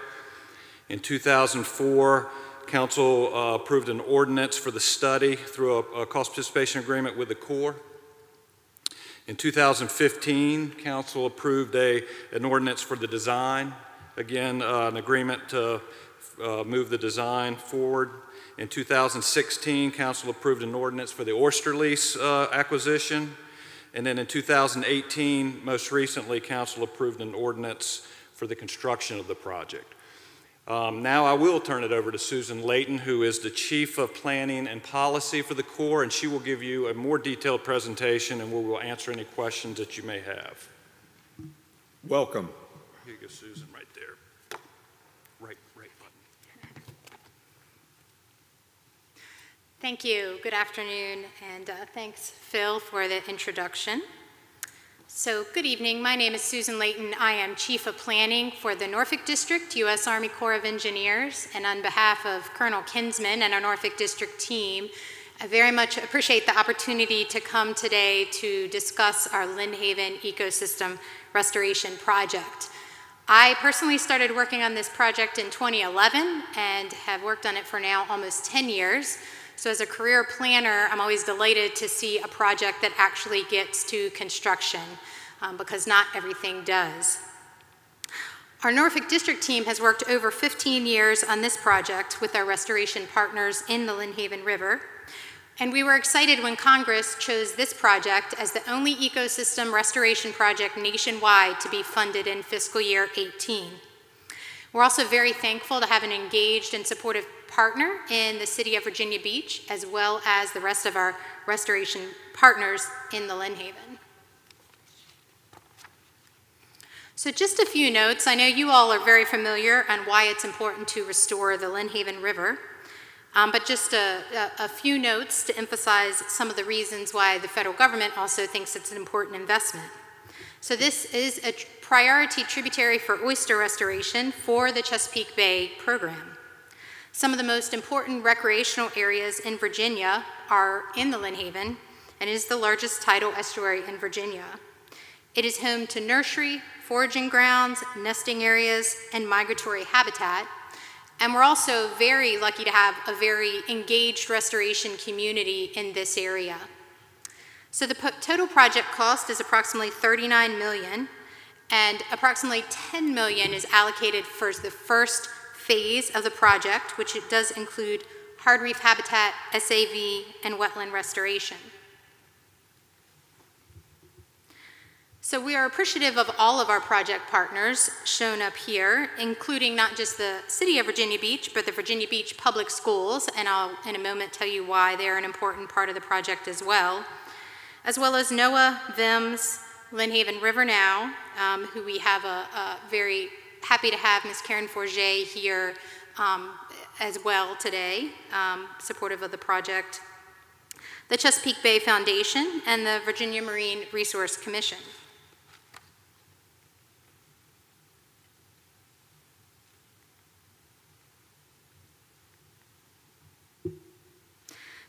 In 2004, Council uh, approved an ordinance for the study through a, a, cost participation agreement with the Corps. In 2015, Council approved a, an ordinance for the design. Again, uh, an agreement to uh, move the design forward. In 2016, Council approved an ordinance for the oyster lease uh, acquisition. And then in 2018, most recently, Council approved an ordinance for the construction of the project. Um, now I will turn it over to Susan Layton, who is the Chief of Planning and Policy for the Corps, and she will give you a more detailed presentation and we will answer any questions that you may have. Welcome. Here you go, Susan, right there. Right, right button. Thank you. Good afternoon, and uh, thanks, Phil, for the introduction. So, good evening. My name is Susan Layton. I am Chief of Planning for the Norfolk District, U.S. Army Corps of Engineers, and on behalf of Colonel Kinsman and our Norfolk District team, I very much appreciate the opportunity to come today to discuss our Lynnhaven ecosystem restoration project. I personally started working on this project in 2011 and have worked on it for now almost 10 years. So as a career planner, I'm always delighted to see a project that actually gets to construction um, because not everything does. Our Norfolk District team has worked over 15 years on this project with our restoration partners in the Lynnhaven River. And we were excited when Congress chose this project as the only ecosystem restoration project nationwide to be funded in fiscal year 18. We're also very thankful to have an engaged and supportive partner in the city of Virginia Beach, as well as the rest of our restoration partners in the Lynnhaven. So just a few notes. I know you all are very familiar on why it's important to restore the Lynnhaven River. Um, but just a, a, a, few notes to emphasize some of the reasons why the federal government also thinks it's an important investment. So this is a priority tributary for oyster restoration for the Chesapeake Bay program. Some of the most important recreational areas in Virginia are in the Haven and is the largest tidal estuary in Virginia. It is home to nursery, foraging grounds, nesting areas, and migratory habitat, and we're also very lucky to have a very engaged restoration community in this area. So the total project cost is approximately 39 million, and approximately 10 million is allocated for the first phase of the project, which it does include hard reef habitat, SAV, and wetland restoration. So we are appreciative of all of our project partners shown up here, including not just the City of Virginia Beach, but the Virginia Beach Public Schools, and I'll in a moment tell you why they're an important part of the project as well, as well as NOAA, VIMS, Lynnhaven River Now, um, who we have a, a, very happy to have Ms. Karen Forget here um, as well today, um, supportive of the project, the Chesapeake Bay Foundation, and the Virginia Marine Resource Commission.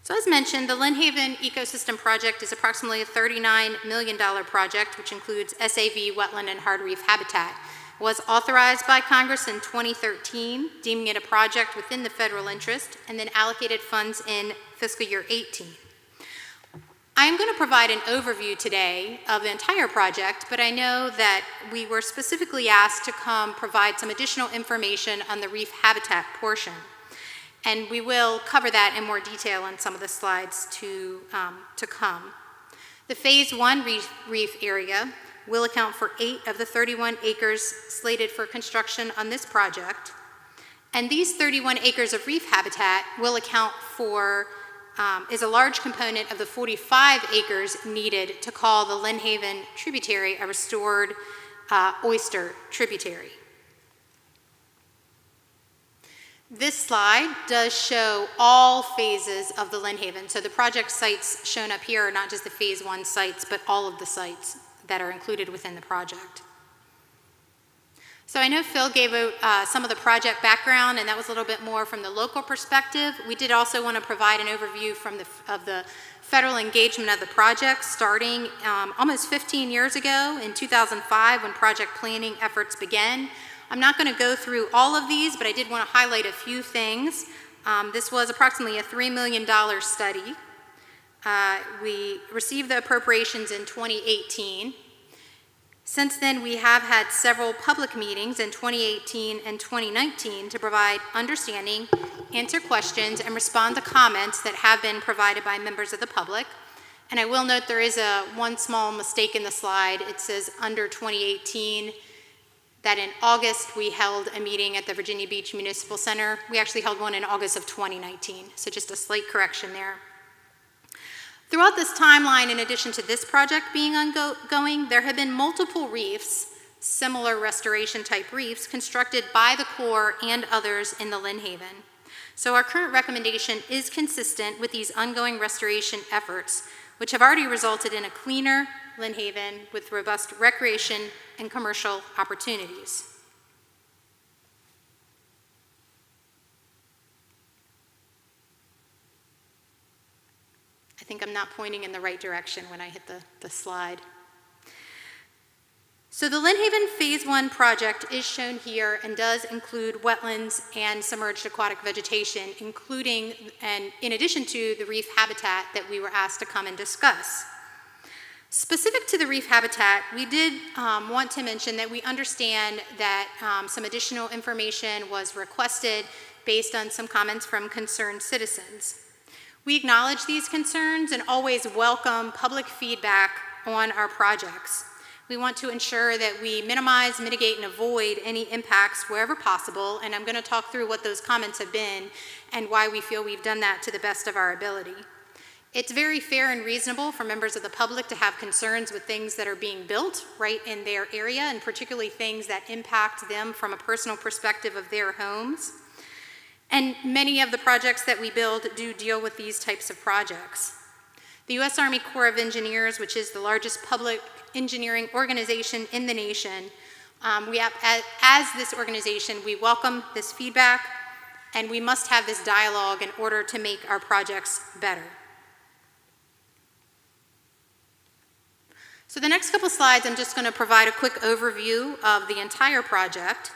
So as mentioned, the Lynnhaven Ecosystem Project is approximately a $39 million project, which includes SAV, wetland, and hard reef habitat. Was authorized by Congress in 2013, deeming it a project within the federal interest, and then allocated funds in fiscal year 18. I am going to provide an overview today of the entire project, but I know that we were specifically asked to come provide some additional information on the reef habitat portion. And we will cover that in more detail on some of the slides to, um, to come. The phase one reef, reef area will account for eight of the 31 acres slated for construction on this project. And these 31 acres of reef habitat will account for, um, is a large component of the 45 acres needed to call the Lynnhaven tributary a restored uh, oyster tributary. This slide does show all phases of the Lynnhaven. So the project sites shown up here are not just the phase one sites, but all of the sites that are included within the project. So I know Phil gave uh, some of the project background, and that was a little bit more from the local perspective. We did also want to provide an overview from the, of the federal engagement of the project starting um, almost 15 years ago in 2005 when project planning efforts began. I'm not going to go through all of these, but I did want to highlight a few things. Um, this was approximately a $3 million study. Uh, we received the appropriations in 2018. Since then, we have had several public meetings in 2018 and 2019 to provide understanding, answer questions, and respond to comments that have been provided by members of the public. And I will note there is a one small mistake in the slide. It says under 2018 that in August we held a meeting at the Virginia Beach Municipal Center. We actually held one in August of 2019, so just a slight correction there. Throughout this timeline, in addition to this project being ongoing, there have been multiple reefs, similar restoration type reefs, constructed by the Corps and others in the Lynnhaven. So our current recommendation is consistent with these ongoing restoration efforts, which have already resulted in a cleaner, Lynnhaven with robust recreation and commercial opportunities. Think I'm not pointing in the right direction when I hit the, the slide. So the Lynnhaven Phase 1 project is shown here and does include wetlands and submerged aquatic vegetation, including, and in addition to the reef habitat that we were asked to come and discuss. Specific to the reef habitat, we did um, want to mention that we understand that um, some additional information was requested based on some comments from concerned citizens. We acknowledge these concerns and always welcome public feedback on our projects. We want to ensure that we minimize, mitigate, and avoid any impacts wherever possible, and I'm going to talk through what those comments have been and why we feel we've done that to the best of our ability. It's very fair and reasonable for members of the public to have concerns with things that are being built right in their area, and particularly things that impact them from a personal perspective of their homes. And many of the projects that we build do deal with these types of projects. The U.S. Army Corps of Engineers, which is the largest public engineering organization in the nation, um, we have, as, as this organization, we welcome this feedback, and we must have this dialogue in order to make our projects better. So the next couple slides, I'm just going to provide a quick overview of the entire project.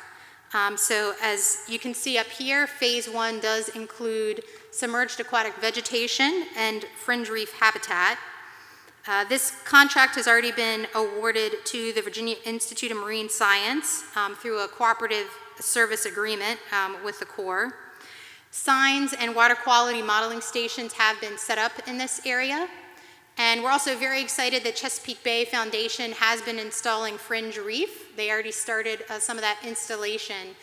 Um, so as you can see up here, phase one does include submerged aquatic vegetation and fringe reef habitat. Uh, this contract has already been awarded to the Virginia Institute of Marine Science um, through a cooperative service agreement um, with the Corps. Signs and water quality modeling stations have been set up in this area. And we're also very excited that Chesapeake Bay Foundation has been installing Fringe Reef. They already started uh, some of that installation.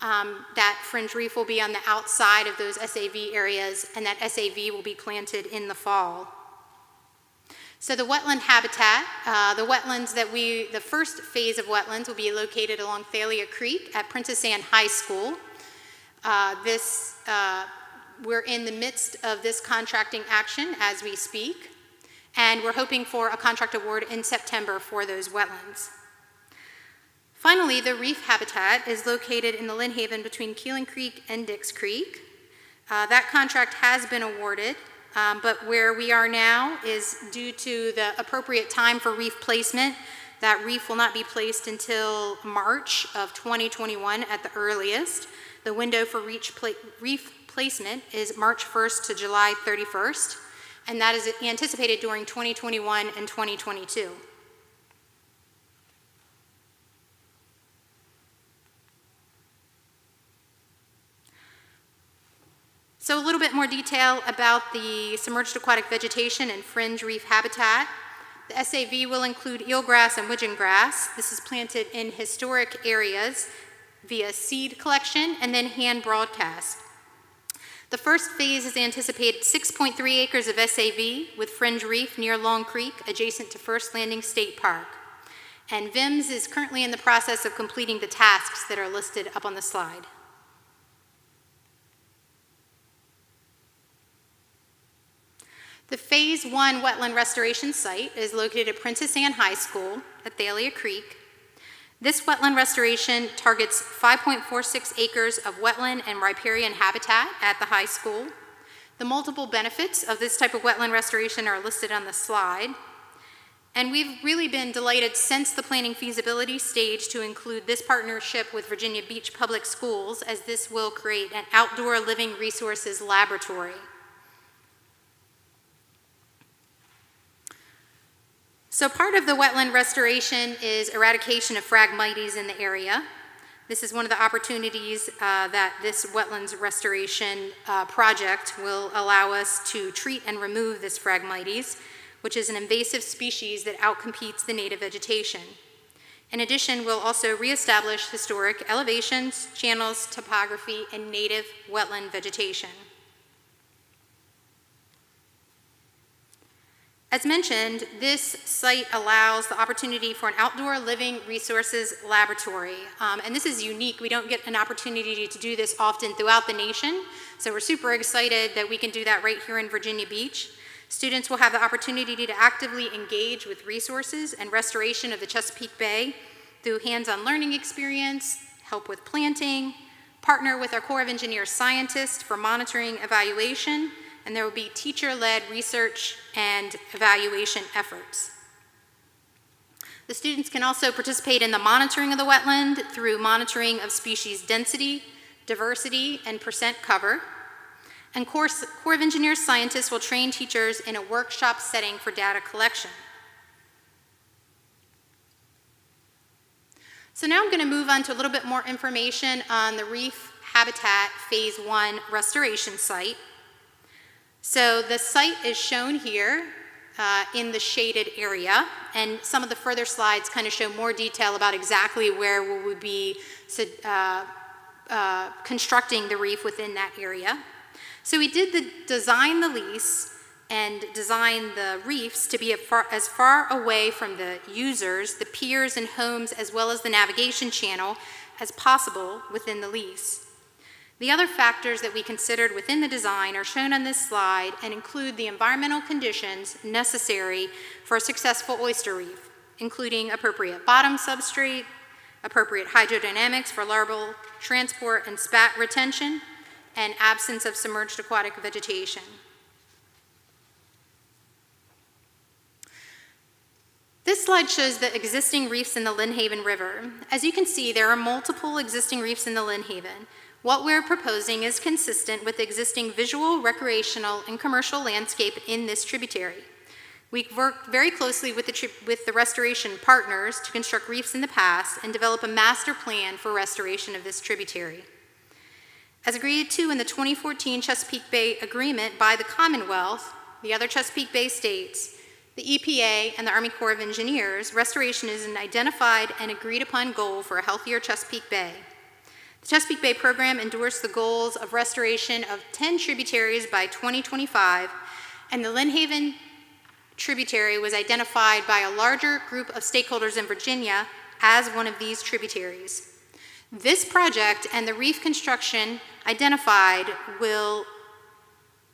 Um, that Fringe Reef will be on the outside of those SAV areas, and that SAV will be planted in the fall. So the wetland habitat, uh, the wetlands that we, the first phase of wetlands will be located along Thalia Creek at Princess Anne High School. Uh, this, uh, we're in the midst of this contracting action as we speak and we're hoping for a contract award in September for those wetlands. Finally, the reef habitat is located in the Lynnhaven between Keeling Creek and Dix Creek. Uh, that contract has been awarded, um, but where we are now is due to the appropriate time for reef placement. That reef will not be placed until March of 2021 at the earliest. The window for reef placement is March 1st to July 31st and that is anticipated during 2021 and 2022. So a little bit more detail about the submerged aquatic vegetation and fringe reef habitat. The SAV will include eelgrass and widgeon grass. This is planted in historic areas via seed collection and then hand broadcast. The first phase is anticipated 6.3 acres of SAV with fringe reef near Long Creek, adjacent to First Landing State Park. And VIMS is currently in the process of completing the tasks that are listed up on the slide. The Phase 1 wetland restoration site is located at Princess Anne High School at Thalia Creek this wetland restoration targets 5.46 acres of wetland and riparian habitat at the high school. The multiple benefits of this type of wetland restoration are listed on the slide. And we've really been delighted since the planning feasibility stage to include this partnership with Virginia Beach Public Schools as this will create an outdoor living resources laboratory. So part of the wetland restoration is eradication of Phragmites in the area. This is one of the opportunities uh, that this wetlands restoration uh, project will allow us to treat and remove this Phragmites, which is an invasive species that outcompetes the native vegetation. In addition, we'll also reestablish historic elevations, channels, topography, and native wetland vegetation. As mentioned, this site allows the opportunity for an outdoor living resources laboratory. Um, and this is unique. We don't get an opportunity to do this often throughout the nation. So we're super excited that we can do that right here in Virginia Beach. Students will have the opportunity to actively engage with resources and restoration of the Chesapeake Bay through hands-on learning experience, help with planting, partner with our Corps of Engineers scientists for monitoring evaluation, and there will be teacher-led research and evaluation efforts. The students can also participate in the monitoring of the wetland through monitoring of species density, diversity, and percent cover. And Corps, Corps of Engineers scientists will train teachers in a workshop setting for data collection. So now I'm going to move on to a little bit more information on the Reef Habitat Phase 1 restoration site. So the site is shown here uh, in the shaded area, and some of the further slides kind of show more detail about exactly where we would be uh, uh, constructing the reef within that area. So we did the design the lease and design the reefs to be as far away from the users, the piers and homes, as well as the navigation channel as possible within the lease. The other factors that we considered within the design are shown on this slide and include the environmental conditions necessary for a successful oyster reef, including appropriate bottom substrate, appropriate hydrodynamics for larval transport and spat retention, and absence of submerged aquatic vegetation. This slide shows the existing reefs in the Lynnhaven River. As you can see, there are multiple existing reefs in the Lynnhaven. What we're proposing is consistent with existing visual, recreational, and commercial landscape in this tributary. We've worked very closely with the, with the restoration partners to construct reefs in the past and develop a master plan for restoration of this tributary. As agreed to in the 2014 Chesapeake Bay Agreement by the Commonwealth, the other Chesapeake Bay states, the EPA, and the Army Corps of Engineers, restoration is an identified and agreed upon goal for a healthier Chesapeake Bay. The Chesapeake Bay program endorsed the goals of restoration of 10 tributaries by 2025, and the Lynnhaven tributary was identified by a larger group of stakeholders in Virginia as one of these tributaries. This project and the reef construction identified will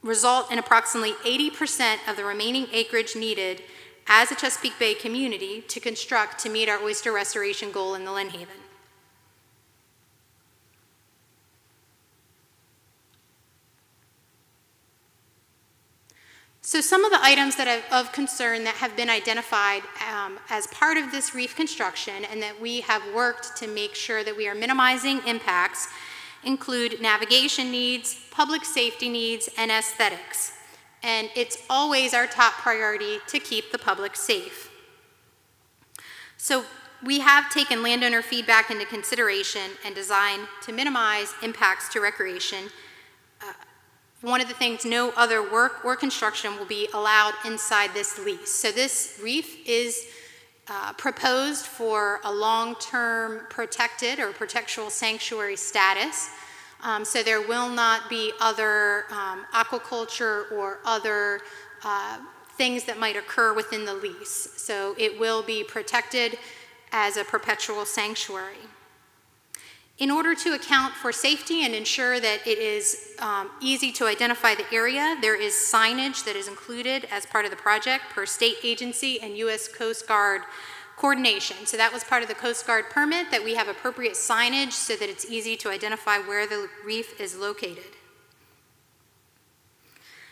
result in approximately 80% of the remaining acreage needed as a Chesapeake Bay community to construct to meet our oyster restoration goal in the Lynnhaven. So some of the items that are of concern that have been identified um, as part of this reef construction and that we have worked to make sure that we are minimizing impacts include navigation needs, public safety needs, and aesthetics. And it's always our top priority to keep the public safe. So we have taken landowner feedback into consideration and designed to minimize impacts to recreation. Uh, one of the things, no other work or construction will be allowed inside this lease. So this reef is uh, proposed for a long-term protected or protectual sanctuary status. Um, so there will not be other um, aquaculture or other uh, things that might occur within the lease. So it will be protected as a perpetual sanctuary. In order to account for safety and ensure that it is um, easy to identify the area, there is signage that is included as part of the project per state agency and U.S. Coast Guard coordination. So that was part of the Coast Guard permit that we have appropriate signage so that it's easy to identify where the reef is located.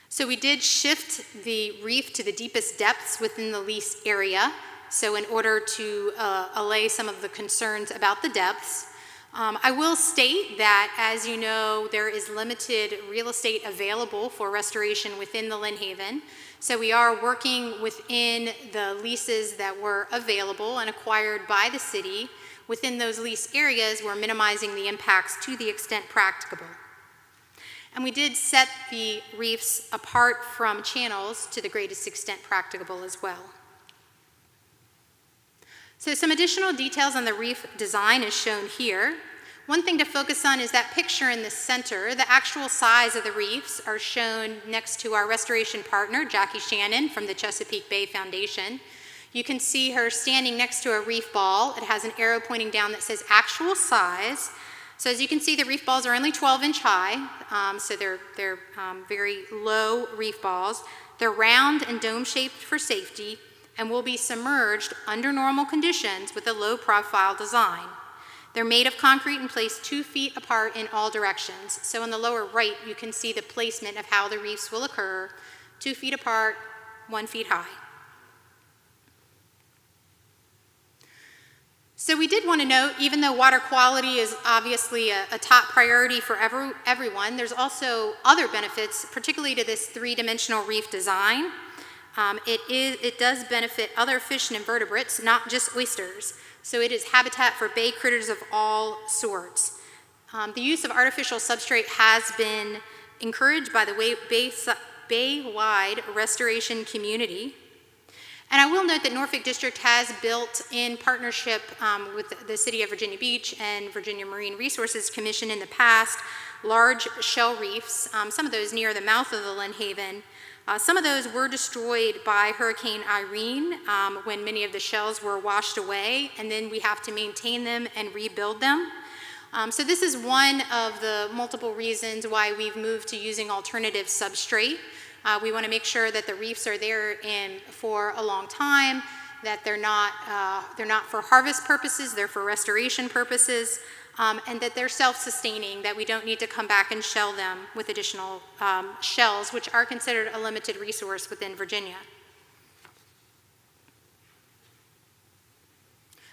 So we did shift the reef to the deepest depths within the lease area. So in order to uh, allay some of the concerns about the depths, um, I will state that, as you know, there is limited real estate available for restoration within the Lynnhaven. So we are working within the leases that were available and acquired by the city. Within those lease areas, we're minimizing the impacts to the extent practicable. And we did set the reefs apart from channels to the greatest extent practicable as well. So some additional details on the reef design is shown here. One thing to focus on is that picture in the center. The actual size of the reefs are shown next to our restoration partner, Jackie Shannon from the Chesapeake Bay Foundation. You can see her standing next to a reef ball. It has an arrow pointing down that says actual size. So as you can see, the reef balls are only 12 inch high, um, so they're, they're um, very low reef balls. They're round and dome shaped for safety, and will be submerged under normal conditions with a low profile design. They're made of concrete and placed two feet apart in all directions. So in the lower right, you can see the placement of how the reefs will occur, two feet apart, one feet high. So we did want to note, even though water quality is obviously a, a top priority for every, everyone, there's also other benefits, particularly to this three-dimensional reef design. Um, it, is, it does benefit other fish and invertebrates, not just oysters. So it is habitat for bay critters of all sorts. Um, the use of artificial substrate has been encouraged by the bay, bay-wide restoration community. And I will note that Norfolk District has built in partnership um, with the City of Virginia Beach and Virginia Marine Resources Commission in the past large shell reefs, um, some of those near the mouth of the Lynnhaven. Uh, some of those were destroyed by Hurricane Irene um, when many of the shells were washed away, and then we have to maintain them and rebuild them. Um, so this is one of the multiple reasons why we've moved to using alternative substrate. Uh, we want to make sure that the reefs are there in, for a long time, that they're not, uh, they're not for harvest purposes, they're for restoration purposes, um, and that they're self-sustaining, that we don't need to come back and shell them with additional um, shells, which are considered a limited resource within Virginia.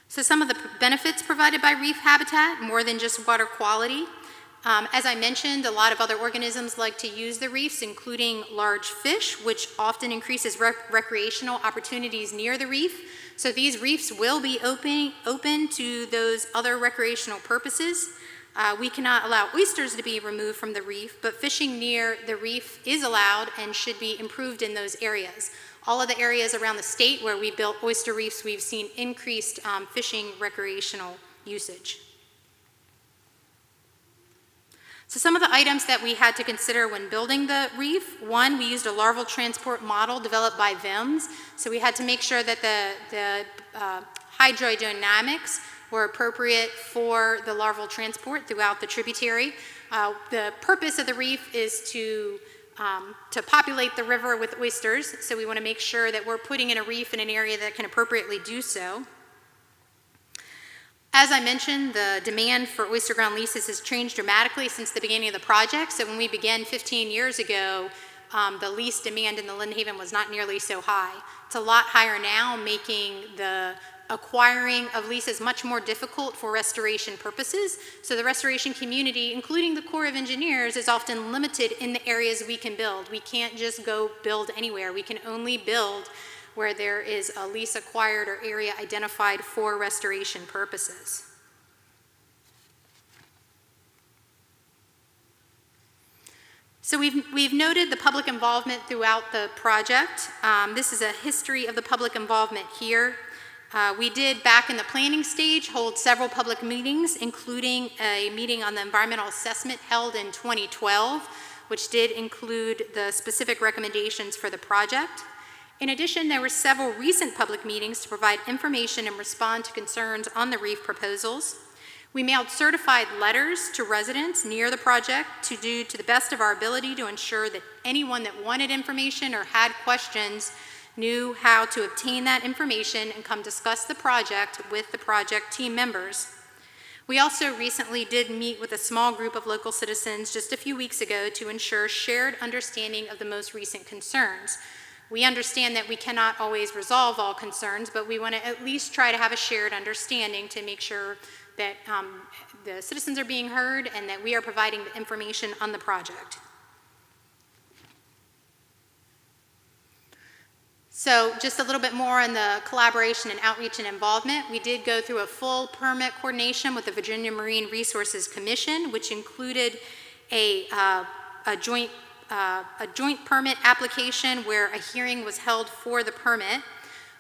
So some of the benefits provided by reef habitat, more than just water quality, um, as I mentioned, a lot of other organisms like to use the reefs, including large fish, which often increases rec recreational opportunities near the reef. So these reefs will be open, open to those other recreational purposes. Uh, we cannot allow oysters to be removed from the reef, but fishing near the reef is allowed and should be improved in those areas. All of the areas around the state where we built oyster reefs, we've seen increased um, fishing recreational usage. So some of the items that we had to consider when building the reef, one, we used a larval transport model developed by VIMS. So we had to make sure that the, the uh, hydrodynamics were appropriate for the larval transport throughout the tributary. Uh, the purpose of the reef is to um, to populate the river with oysters, so we want to make sure that we're putting in a reef in an area that can appropriately do so. As I mentioned, the demand for oyster ground leases has changed dramatically since the beginning of the project. So when we began 15 years ago, um, the lease demand in the Lynnhaven was not nearly so high. It's a lot higher now, making the acquiring of leases much more difficult for restoration purposes. So the restoration community, including the Corps of Engineers, is often limited in the areas we can build. We can't just go build anywhere. We can only build where there is a lease acquired or area identified for restoration purposes. So we've, we've noted the public involvement throughout the project. Um, this is a history of the public involvement here. Uh, we did, back in the planning stage, hold several public meetings, including a meeting on the environmental assessment held in 2012, which did include the specific recommendations for the project. In addition, there were several recent public meetings to provide information and respond to concerns on the reef proposals. We mailed certified letters to residents near the project to do to the best of our ability to ensure that anyone that wanted information or had questions knew how to obtain that information and come discuss the project with the project team members. We also recently did meet with a small group of local citizens just a few weeks ago to ensure shared understanding of the most recent concerns. We understand that we cannot always resolve all concerns, but we want to at least try to have a shared understanding to make sure that um, the citizens are being heard and that we are providing the information on the project. So just a little bit more on the collaboration and outreach and involvement. We did go through a full permit coordination with the Virginia Marine Resources Commission, which included a, uh, a joint uh, a joint permit application where a hearing was held for the permit.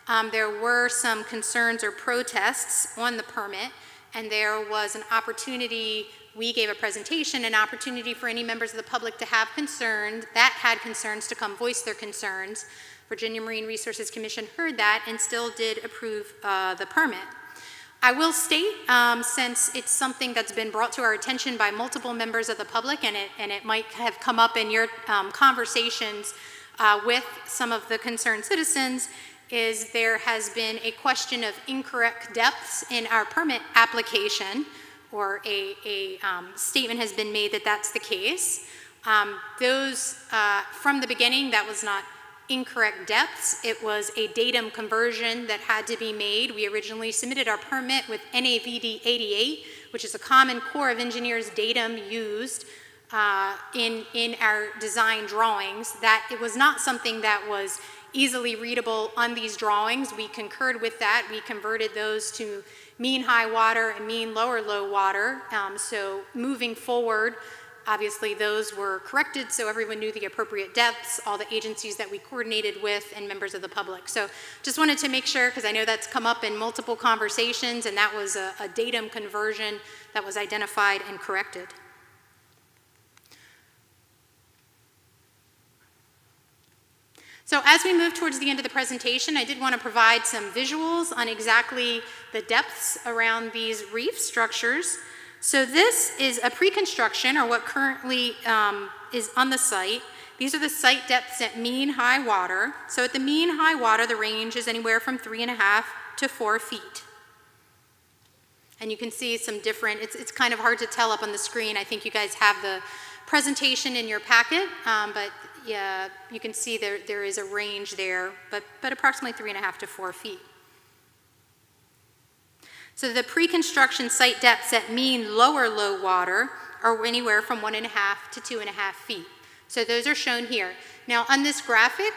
Um, there were some concerns or protests on the permit, and there was an opportunity, we gave a presentation, an opportunity for any members of the public to have concerns, that had concerns to come voice their concerns. Virginia Marine Resources Commission heard that and still did approve uh, the permit. I will state, um, since it's something that's been brought to our attention by multiple members of the public, and it, and it might have come up in your um, conversations uh, with some of the concerned citizens, is there has been a question of incorrect depths in our permit application or a, a um, statement has been made that that's the case. Um, those, uh, from the beginning, that was not incorrect depths. It was a datum conversion that had to be made. We originally submitted our permit with NAVD 88, which is a common Corps of Engineers datum used uh, in, in our design drawings. That it was not something that was easily readable on these drawings. We concurred with that. We converted those to mean high water and mean lower low water. Um, so moving forward, obviously those were corrected so everyone knew the appropriate depths, all the agencies that we coordinated with, and members of the public. So just wanted to make sure, because I know that's come up in multiple conversations, and that was a, a datum conversion that was identified and corrected. So as we move towards the end of the presentation, I did want to provide some visuals on exactly the depths around these reef structures. So this is a pre-construction, or what currently um, is on the site. These are the site depths at mean high water. So at the mean high water, the range is anywhere from three and a half to four feet. And you can see some different, it's, it's kind of hard to tell up on the screen. I think you guys have the presentation in your packet, um, but yeah, you can see there, there is a range there, but, but approximately three and a half to four feet. So the pre-construction site depths at mean lower low water are anywhere from one and a half to two and a half feet. So those are shown here. Now on this graphic,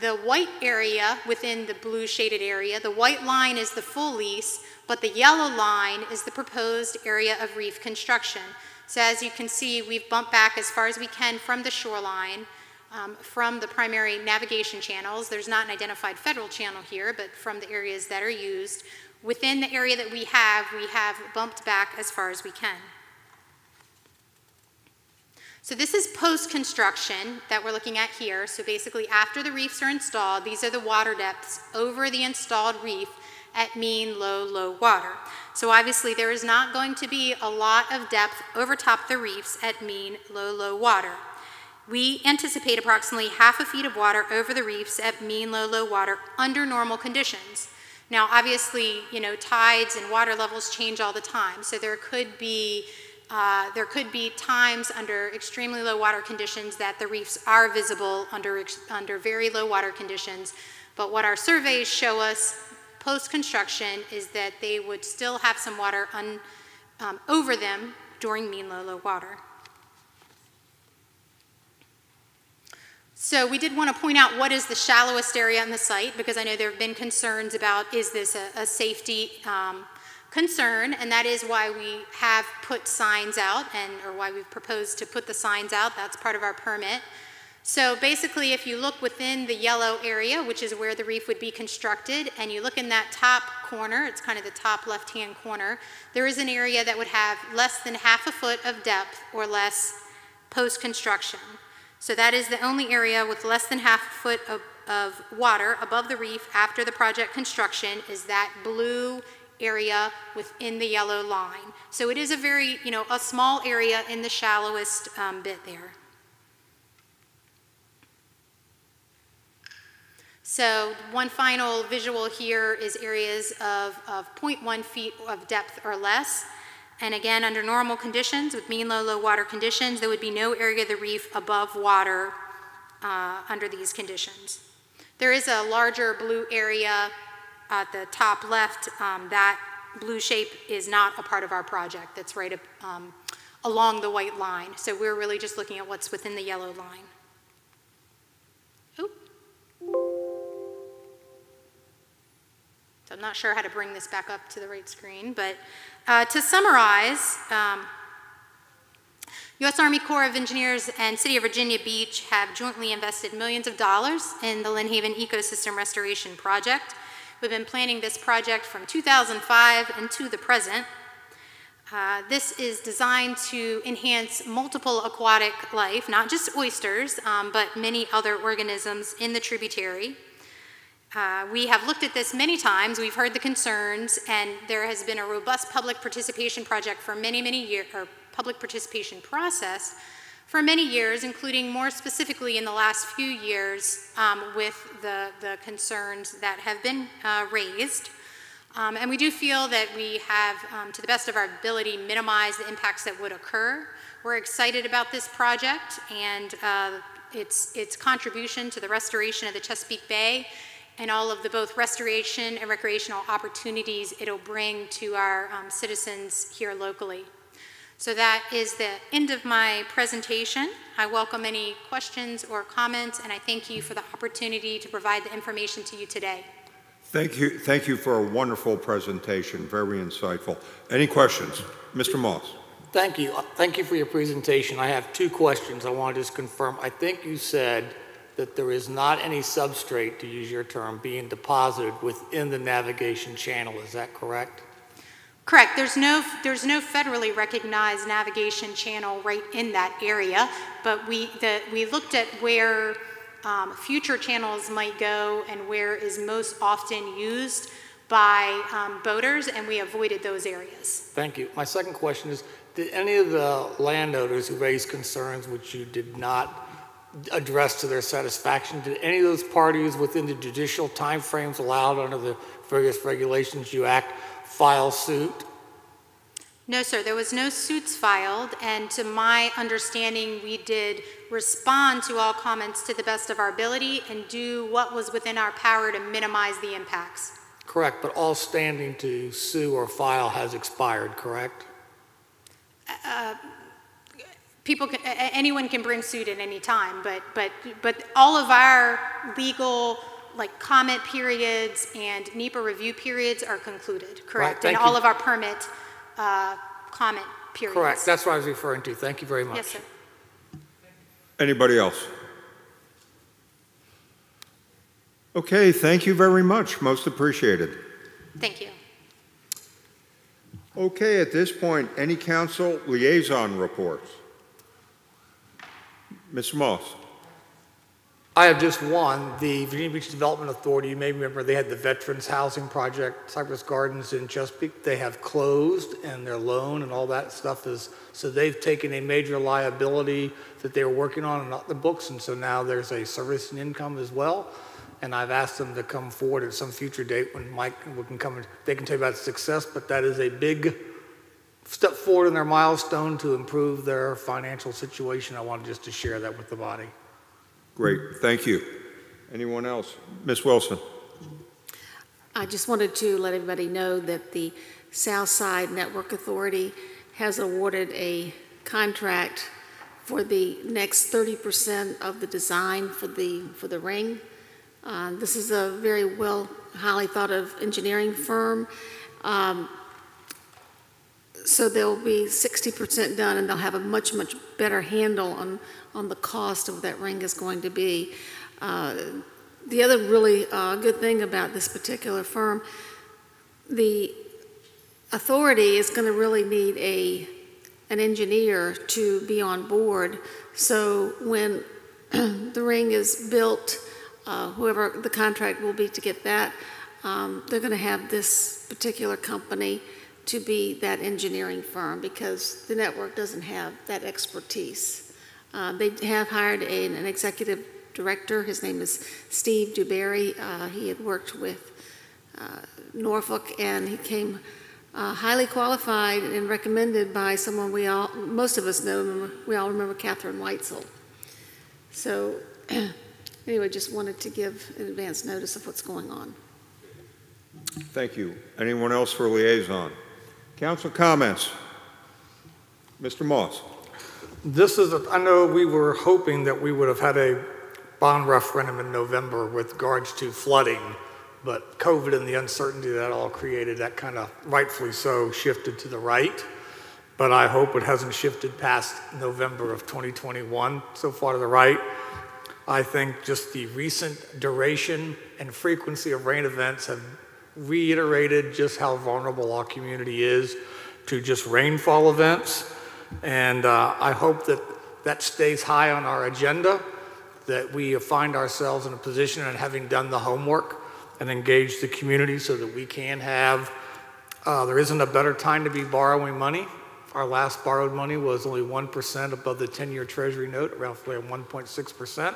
the white area within the blue shaded area, the white line is the full lease, but the yellow line is the proposed area of reef construction. So as you can see, we've bumped back as far as we can from the shoreline um, from the primary navigation channels. There's not an identified federal channel here, but from the areas that are used. Within the area that we have, we have bumped back as far as we can. So this is post-construction that we're looking at here. So basically after the reefs are installed, these are the water depths over the installed reef at mean low, low water. So obviously there is not going to be a lot of depth over top the reefs at mean low, low water. We anticipate approximately half a feet of water over the reefs at mean low, low water under normal conditions. Now, obviously, you know, tides and water levels change all the time, so there could be uh, there could be times under extremely low water conditions that the reefs are visible under, under very low water conditions. But what our surveys show us post-construction is that they would still have some water un, um, over them during mean low, low water. So we did want to point out what is the shallowest area on the site because I know there have been concerns about is this a, a safety um, concern and that is why we have put signs out and or why we've proposed to put the signs out. That's part of our permit. So basically if you look within the yellow area, which is where the reef would be constructed, and you look in that top corner, it's kind of the top left-hand corner, there is an area that would have less than half a foot of depth or less post-construction. So that is the only area with less than half a foot of, of water above the reef after the project construction is that blue area within the yellow line. So it is a very, you know, a small area in the shallowest um, bit there. So one final visual here is areas of, of 0.1 feet of depth or less. And again, under normal conditions, with mean low, low water conditions, there would be no area of the reef above water uh, under these conditions. There is a larger blue area at the top left. Um, that blue shape is not a part of our project. That's right um, along the white line. So we're really just looking at what's within the yellow line. Oop. So I'm not sure how to bring this back up to the right screen, but uh, to summarize, um, U.S. Army Corps of Engineers and City of Virginia Beach have jointly invested millions of dollars in the Lynnhaven Ecosystem Restoration Project. We've been planning this project from 2005 and to the present. Uh, this is designed to enhance multiple aquatic life, not just oysters, um, but many other organisms in the tributary. Uh, we have looked at this many times, we've heard the concerns, and there has been a robust public participation project for many, many years, or public participation process for many years, including more specifically in the last few years um, with the, the concerns that have been uh, raised. Um, and we do feel that we have, um, to the best of our ability, minimized the impacts that would occur. We're excited about this project and uh, its, its contribution to the restoration of the Chesapeake Bay and all of the both restoration and recreational opportunities it'll bring to our um, citizens here locally. So that is the end of my presentation. I welcome any questions or comments, and I thank you for the opportunity to provide the information to you today. Thank you, thank you for a wonderful presentation, very insightful. Any questions? Mr. Moss? Thank you. Uh, Thank you for your presentation. I have two questions I want to just confirm. I think you said that there is not any substrate, to use your term, being deposited within the navigation channel. Is that correct? Correct. There's no, there's no federally recognized navigation channel right in that area, but we, the, we looked at where um, future channels might go and where is most often used by um, boaters, and we avoided those areas. Thank you. My second question is, did any of the landowners who raised concerns which you did not address to their satisfaction, did any of those parties within the judicial timeframes allowed under the various regulations you act file suit? No, sir, there was no suits filed, and to my understanding, we did respond to all comments to the best of our ability and do what was within our power to minimize the impacts. Correct, but all standing to sue or file has expired, correct? Uh, people, can, anyone can bring suit at any time, but but but all of our legal like comment periods and NEPA review periods are concluded, correct? Right, and thank all of our permit uh, comment periods. Correct, that's what I was referring to. Thank you very much. Yes, sir. Anybody else? Okay, thank you very much. Most appreciated. Thank you. Okay, at this point, any council liaison reports? Mr. Moss? I have just one. The Virginia Beach Development Authority, you may remember, they had the Veterans Housing Project, Cypress Gardens in Chesapeake. They have closed and their loan and all that stuff is, so they've taken a major liability that they were working on and not the books, and so now there's a service and income as well. And I've asked them to come forward at some future date when Mike can come, and they can tell you about success, but that is a big step forward in their milestone to improve their financial situation. I wanted just to share that with the body. Great, thank you. Anyone else? Ms. Wilson? I just wanted to let everybody know that the Southside Network Authority has awarded a contract for the next 30% of the design for the, for the ring. Uh, This is a very well, highly thought of engineering firm. Um, So they'll be 60% done and they'll have a much, much better handle on, on the cost of what that ring is going to be. Uh, The other really uh, good thing about this particular firm, the authority is going to really need a, an engineer to be on board. So when [clears throat] the ring is built, uh, whoever the contract will be to get that, um, they're going to have this particular company to be that engineering firm because the network doesn't have that expertise. Uh, They have hired a- an executive director. His name is Steve Dewberry. Uh, He had worked with uh, Norfolk, and he came uh, highly qualified and recommended by someone we all, most of us know, we all remember Catherine Weitzel. So [clears throat] anyway, just wanted to give an advance notice of what's going on. Thank you. Anyone else for liaison? Council comments? Mr. Moss? This is, a, I know we were hoping that we would have had a bond referendum in November with regards to flooding, but COVID and the uncertainty that all created, that kind of rightfully so shifted to the right. But I hope it hasn't shifted past November of 2021 so far to the right. I think just the recent duration and frequency of rain events have reiterated just how vulnerable our community is to just rainfall events. And uh, I hope that that stays high on our agenda, that we find ourselves in a position and having done the homework and engaged the community so that we can have, uh, there isn't a better time to be borrowing money. Our last borrowed money was only 1% above the 10 year Treasury note, roughly 1.6%.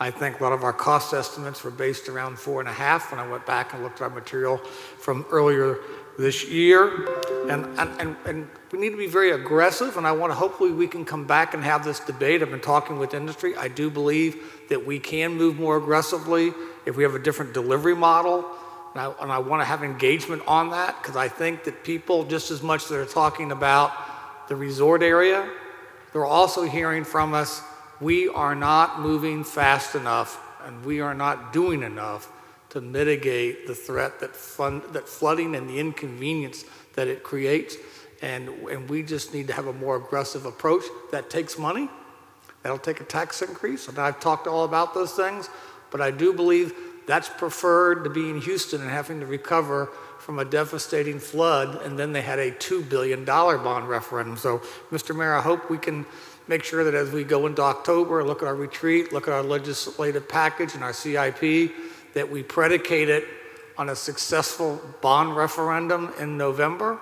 I think a lot of our cost estimates were based around four and a half when I went back and looked at our material from earlier this year. And, and, and, we need to be very aggressive, and I want to hopefully we can come back and have this debate. I've been talking with industry. I do believe that we can move more aggressively if we have a different delivery model. And I, and I want to have engagement on that because I think that people, just as much as they're talking about the resort area, they're also hearing from us we are not moving fast enough and we are not doing enough to mitigate the threat that, that flooding and the inconvenience that it creates. And, and we just need to have a more aggressive approach. That takes money. That'll take a tax increase. And I've talked all about those things. But I do believe that's preferred to be in Houston and having to recover from a devastating flood. And then they had a $2 billion bond referendum. So, Mr. Mayor, I hope we can make sure that as we go into October, look at our retreat, look at our legislative package and our CIP, that we predicate it on a successful bond referendum in November,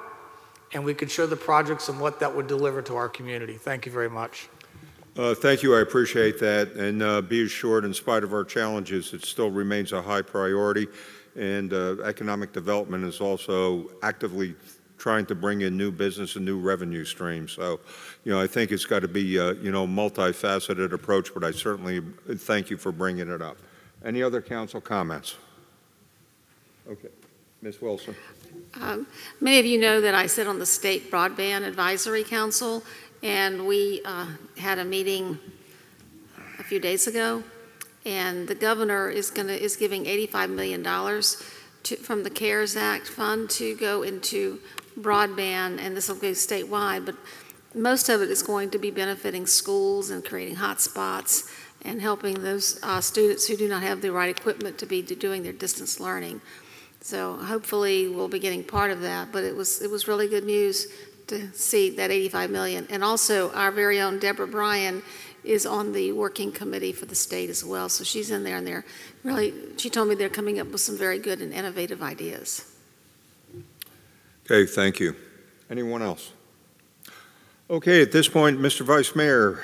and we could show the projects and what that would deliver to our community. Thank you very much. Uh, Thank you, I appreciate that, and uh, be assured, in spite of our challenges, it still remains a high priority, and uh, economic development is also actively trying to bring in new business and new revenue streams. So, you know, I think it's got to be, uh, you know, multifaceted approach, but I certainly thank you for bringing it up. Any other council comments? Okay. Ms. Wilson. Um, Many of you know that I sit on the State Broadband Advisory Council, and we uh, had a meeting a few days ago, and the governor is going to, is giving $85 million from the CARES Act fund to go into broadband, and this will go statewide, but most of it is going to be benefiting schools and creating hotspots and helping those uh, students who do not have the right equipment to be doing their distance learning. So hopefully we'll be getting part of that, but it was, it was really good news to see that 85 million. And also our very own Deborah Bryan is on the working committee for the state as well. So she's in there and they're really, she told me they're coming up with some very good and innovative ideas. Okay, thank you. Anyone else? Okay, at this point, Mr. Vice Mayor,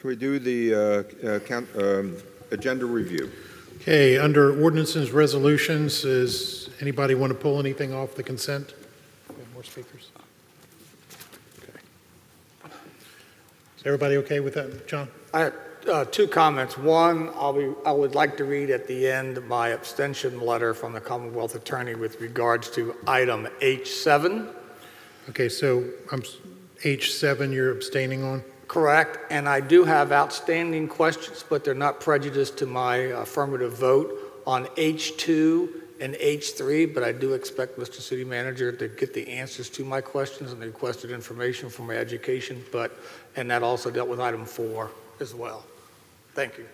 can we do the uh, uh, count, um, agenda review? Okay, under ordinances, resolutions, is anybody want to pull anything off the consent? We have more speakers? Okay. Is everybody okay with that, John? I have uh, two comments. One, I'll be, I would like to read at the end my abstention letter from the Commonwealth Attorney with regards to item H7. Okay, so I'm, H7 you're abstaining on? Correct, and I do have outstanding questions, but they're not prejudiced to my affirmative vote on H2 and H3, but I do expect Mr. City Manager to get the answers to my questions and the requested information from my education, but, and that also dealt with item four as well. Thank you.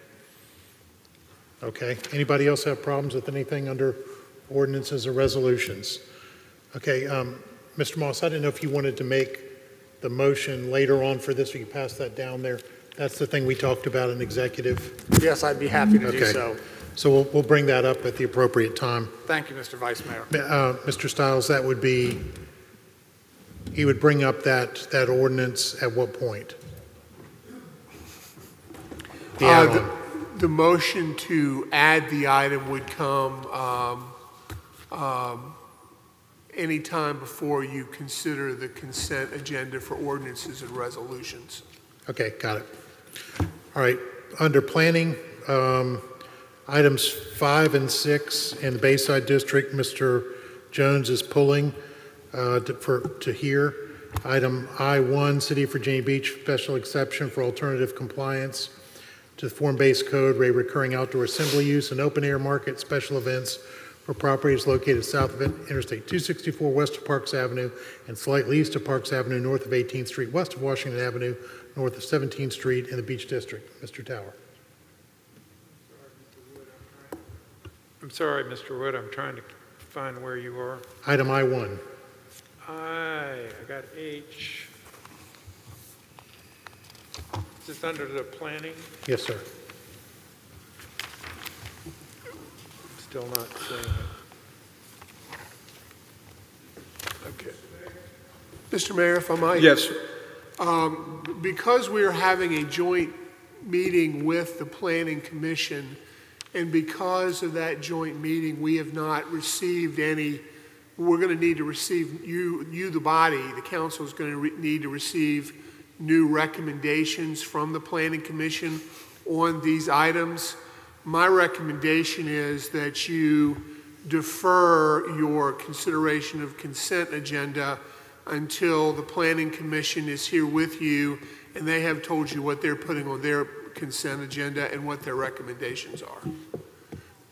Okay, anybody else have problems with anything under ordinances or resolutions? Okay, um, Mr. Moss, I didn't know if you wanted to make the motion later on for this, or you pass that down there. That's the thing we talked about in executive. Yes, I'd be happy to do Okay. so. So we'll, we'll bring that up at the appropriate time. Thank you, Mr. Vice Mayor. Uh, Mr. Stiles, that would be, he would bring up that, that ordinance at what point? The Uh, the- The motion to add the item would come um, um, anytime before you consider the consent agenda for ordinances and resolutions. Okay, got it. All right, under planning, um, items five and six in the Bayside District, Mr. Jones is pulling uh, to- for, to hear. Item I-1, City of Virginia Beach, special exception for alternative compliance to the form-based code, a recurring outdoor assembly use and open-air market special events for properties located south of Interstate 264 west of Parks Avenue and slightly east of Parks Avenue, north of 18th Street, west of Washington Avenue, north of 17th Street in the Beach District. Mr. Tower. I'm sorry, Mr. Wood, I'm trying to find where you are. Item I-1. I, I got H. Is this under the planning? Yes, sir. Still not seeing it. Okay. Mr. Mayor, if I might? Yes. Um, Because we are having a joint meeting with the Planning Commission. And because of that joint meeting, we have not received any, we're going to need to receive, you, you, the body, the council is going to re- need to receive new recommendations from the Planning Commission on these items. My recommendation is that you defer your consideration of consent agenda until the Planning Commission is here with you and they have told you what they're putting on their consent agenda and what their recommendations are.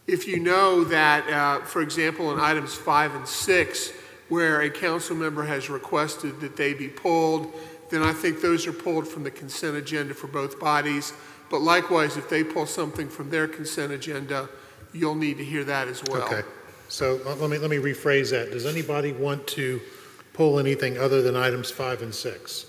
If you know that, uh, for example, in items five and six, where a council member has requested that they be pulled, then I think those are pulled from the consent agenda for both bodies. But likewise, if they pull something from their consent agenda, you'll need to hear that as well. Okay, so uh, let me, let me rephrase that. Does anybody want to pull anything other than items five and six?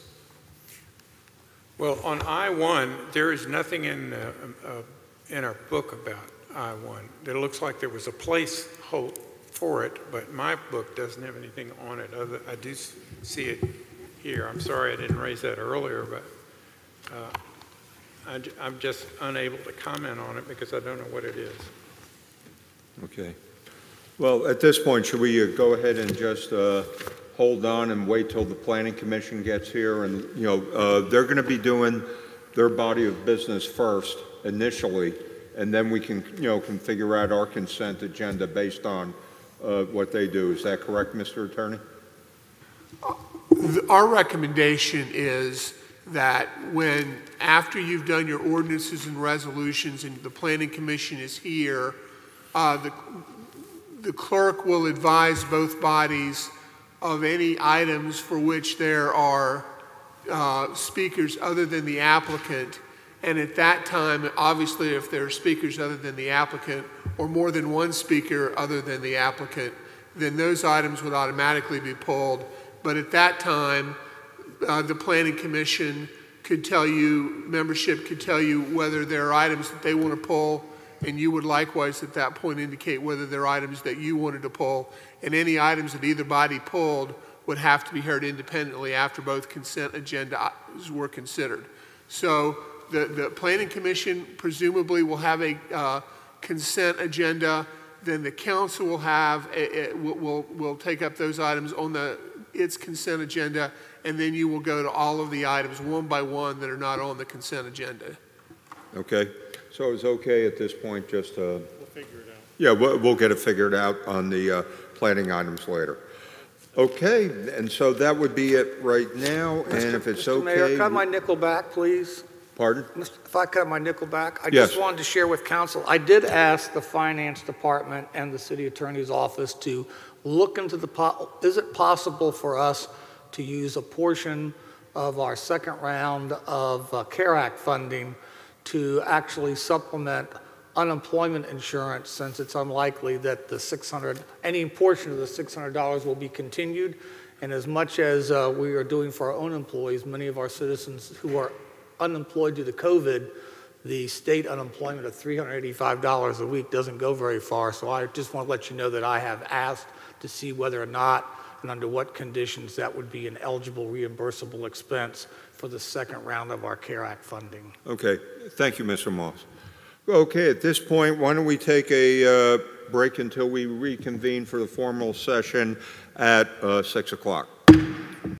Well, on I-1, there is nothing in, uh, uh, in our book about I-1. It looks like there was a place ho- for it, but my book doesn't have anything on it. Other, I do see it here. I'm sorry I didn't raise that earlier, but uh, I j- I'm just unable to comment on it because I don't know what it is. Okay. Well, at this point, should we uh, go ahead and just uh, hold on and wait till the planning commission gets here? And, you know, uh, they're going to be doing their body of business first initially, and then we can, you know, can figure out our consent agenda based on uh, what they do. Is that correct, Mr. Attorney? Our recommendation is that when, after you've done your ordinances and resolutions and the planning commission is here, uh, the, the clerk will advise both bodies of any items for which there are uh, speakers other than the applicant. And at that time, obviously, if there are speakers other than the applicant, or more than one speaker other than the applicant, then those items would automatically be pulled. But at that time, uh, the planning commission could tell you, membership could tell you whether there are items that they want to pull, and you would likewise at that point indicate whether there are items that you wanted to pull. And any items that either body pulled would have to be heard independently after both consent agendas were considered. So the, the planning commission presumably will have a uh, consent agenda. Then the council will have, a, will, will, will take up those items on the, its consent agenda, and then you will go to all of the items one by one that are not on the consent agenda. Okay, so it's okay at this point, just, uh, We'll figure it out. yeah, we'll, we'll get it figured out on the uh, planning items later. Okay, and so that would be it right now, and if it's Mr. Mayor, okay. can I have my nickel back, please? Pardon? If I could have my nickel back? I Yes. just wanted to share with council, I did ask the finance department and the city attorney's office to look into the, is it possible for us to use a portion of our second round of uh, CARE Act funding to actually supplement unemployment insurance, since it's unlikely that the 600, any portion of the $600 will be continued. And as much as uh, we are doing for our own employees, many of our citizens who are unemployed due to COVID, the state unemployment of $385 a week doesn't go very far. So I just want to let you know that I have asked to see whether or not and under what conditions that would be an eligible reimbursable expense for the second round of our CARE Act funding. Okay, thank you, Mr. Moss. Okay, at this point, why don't we take a uh, break until we reconvene for the formal session at uh, 6 o'clock?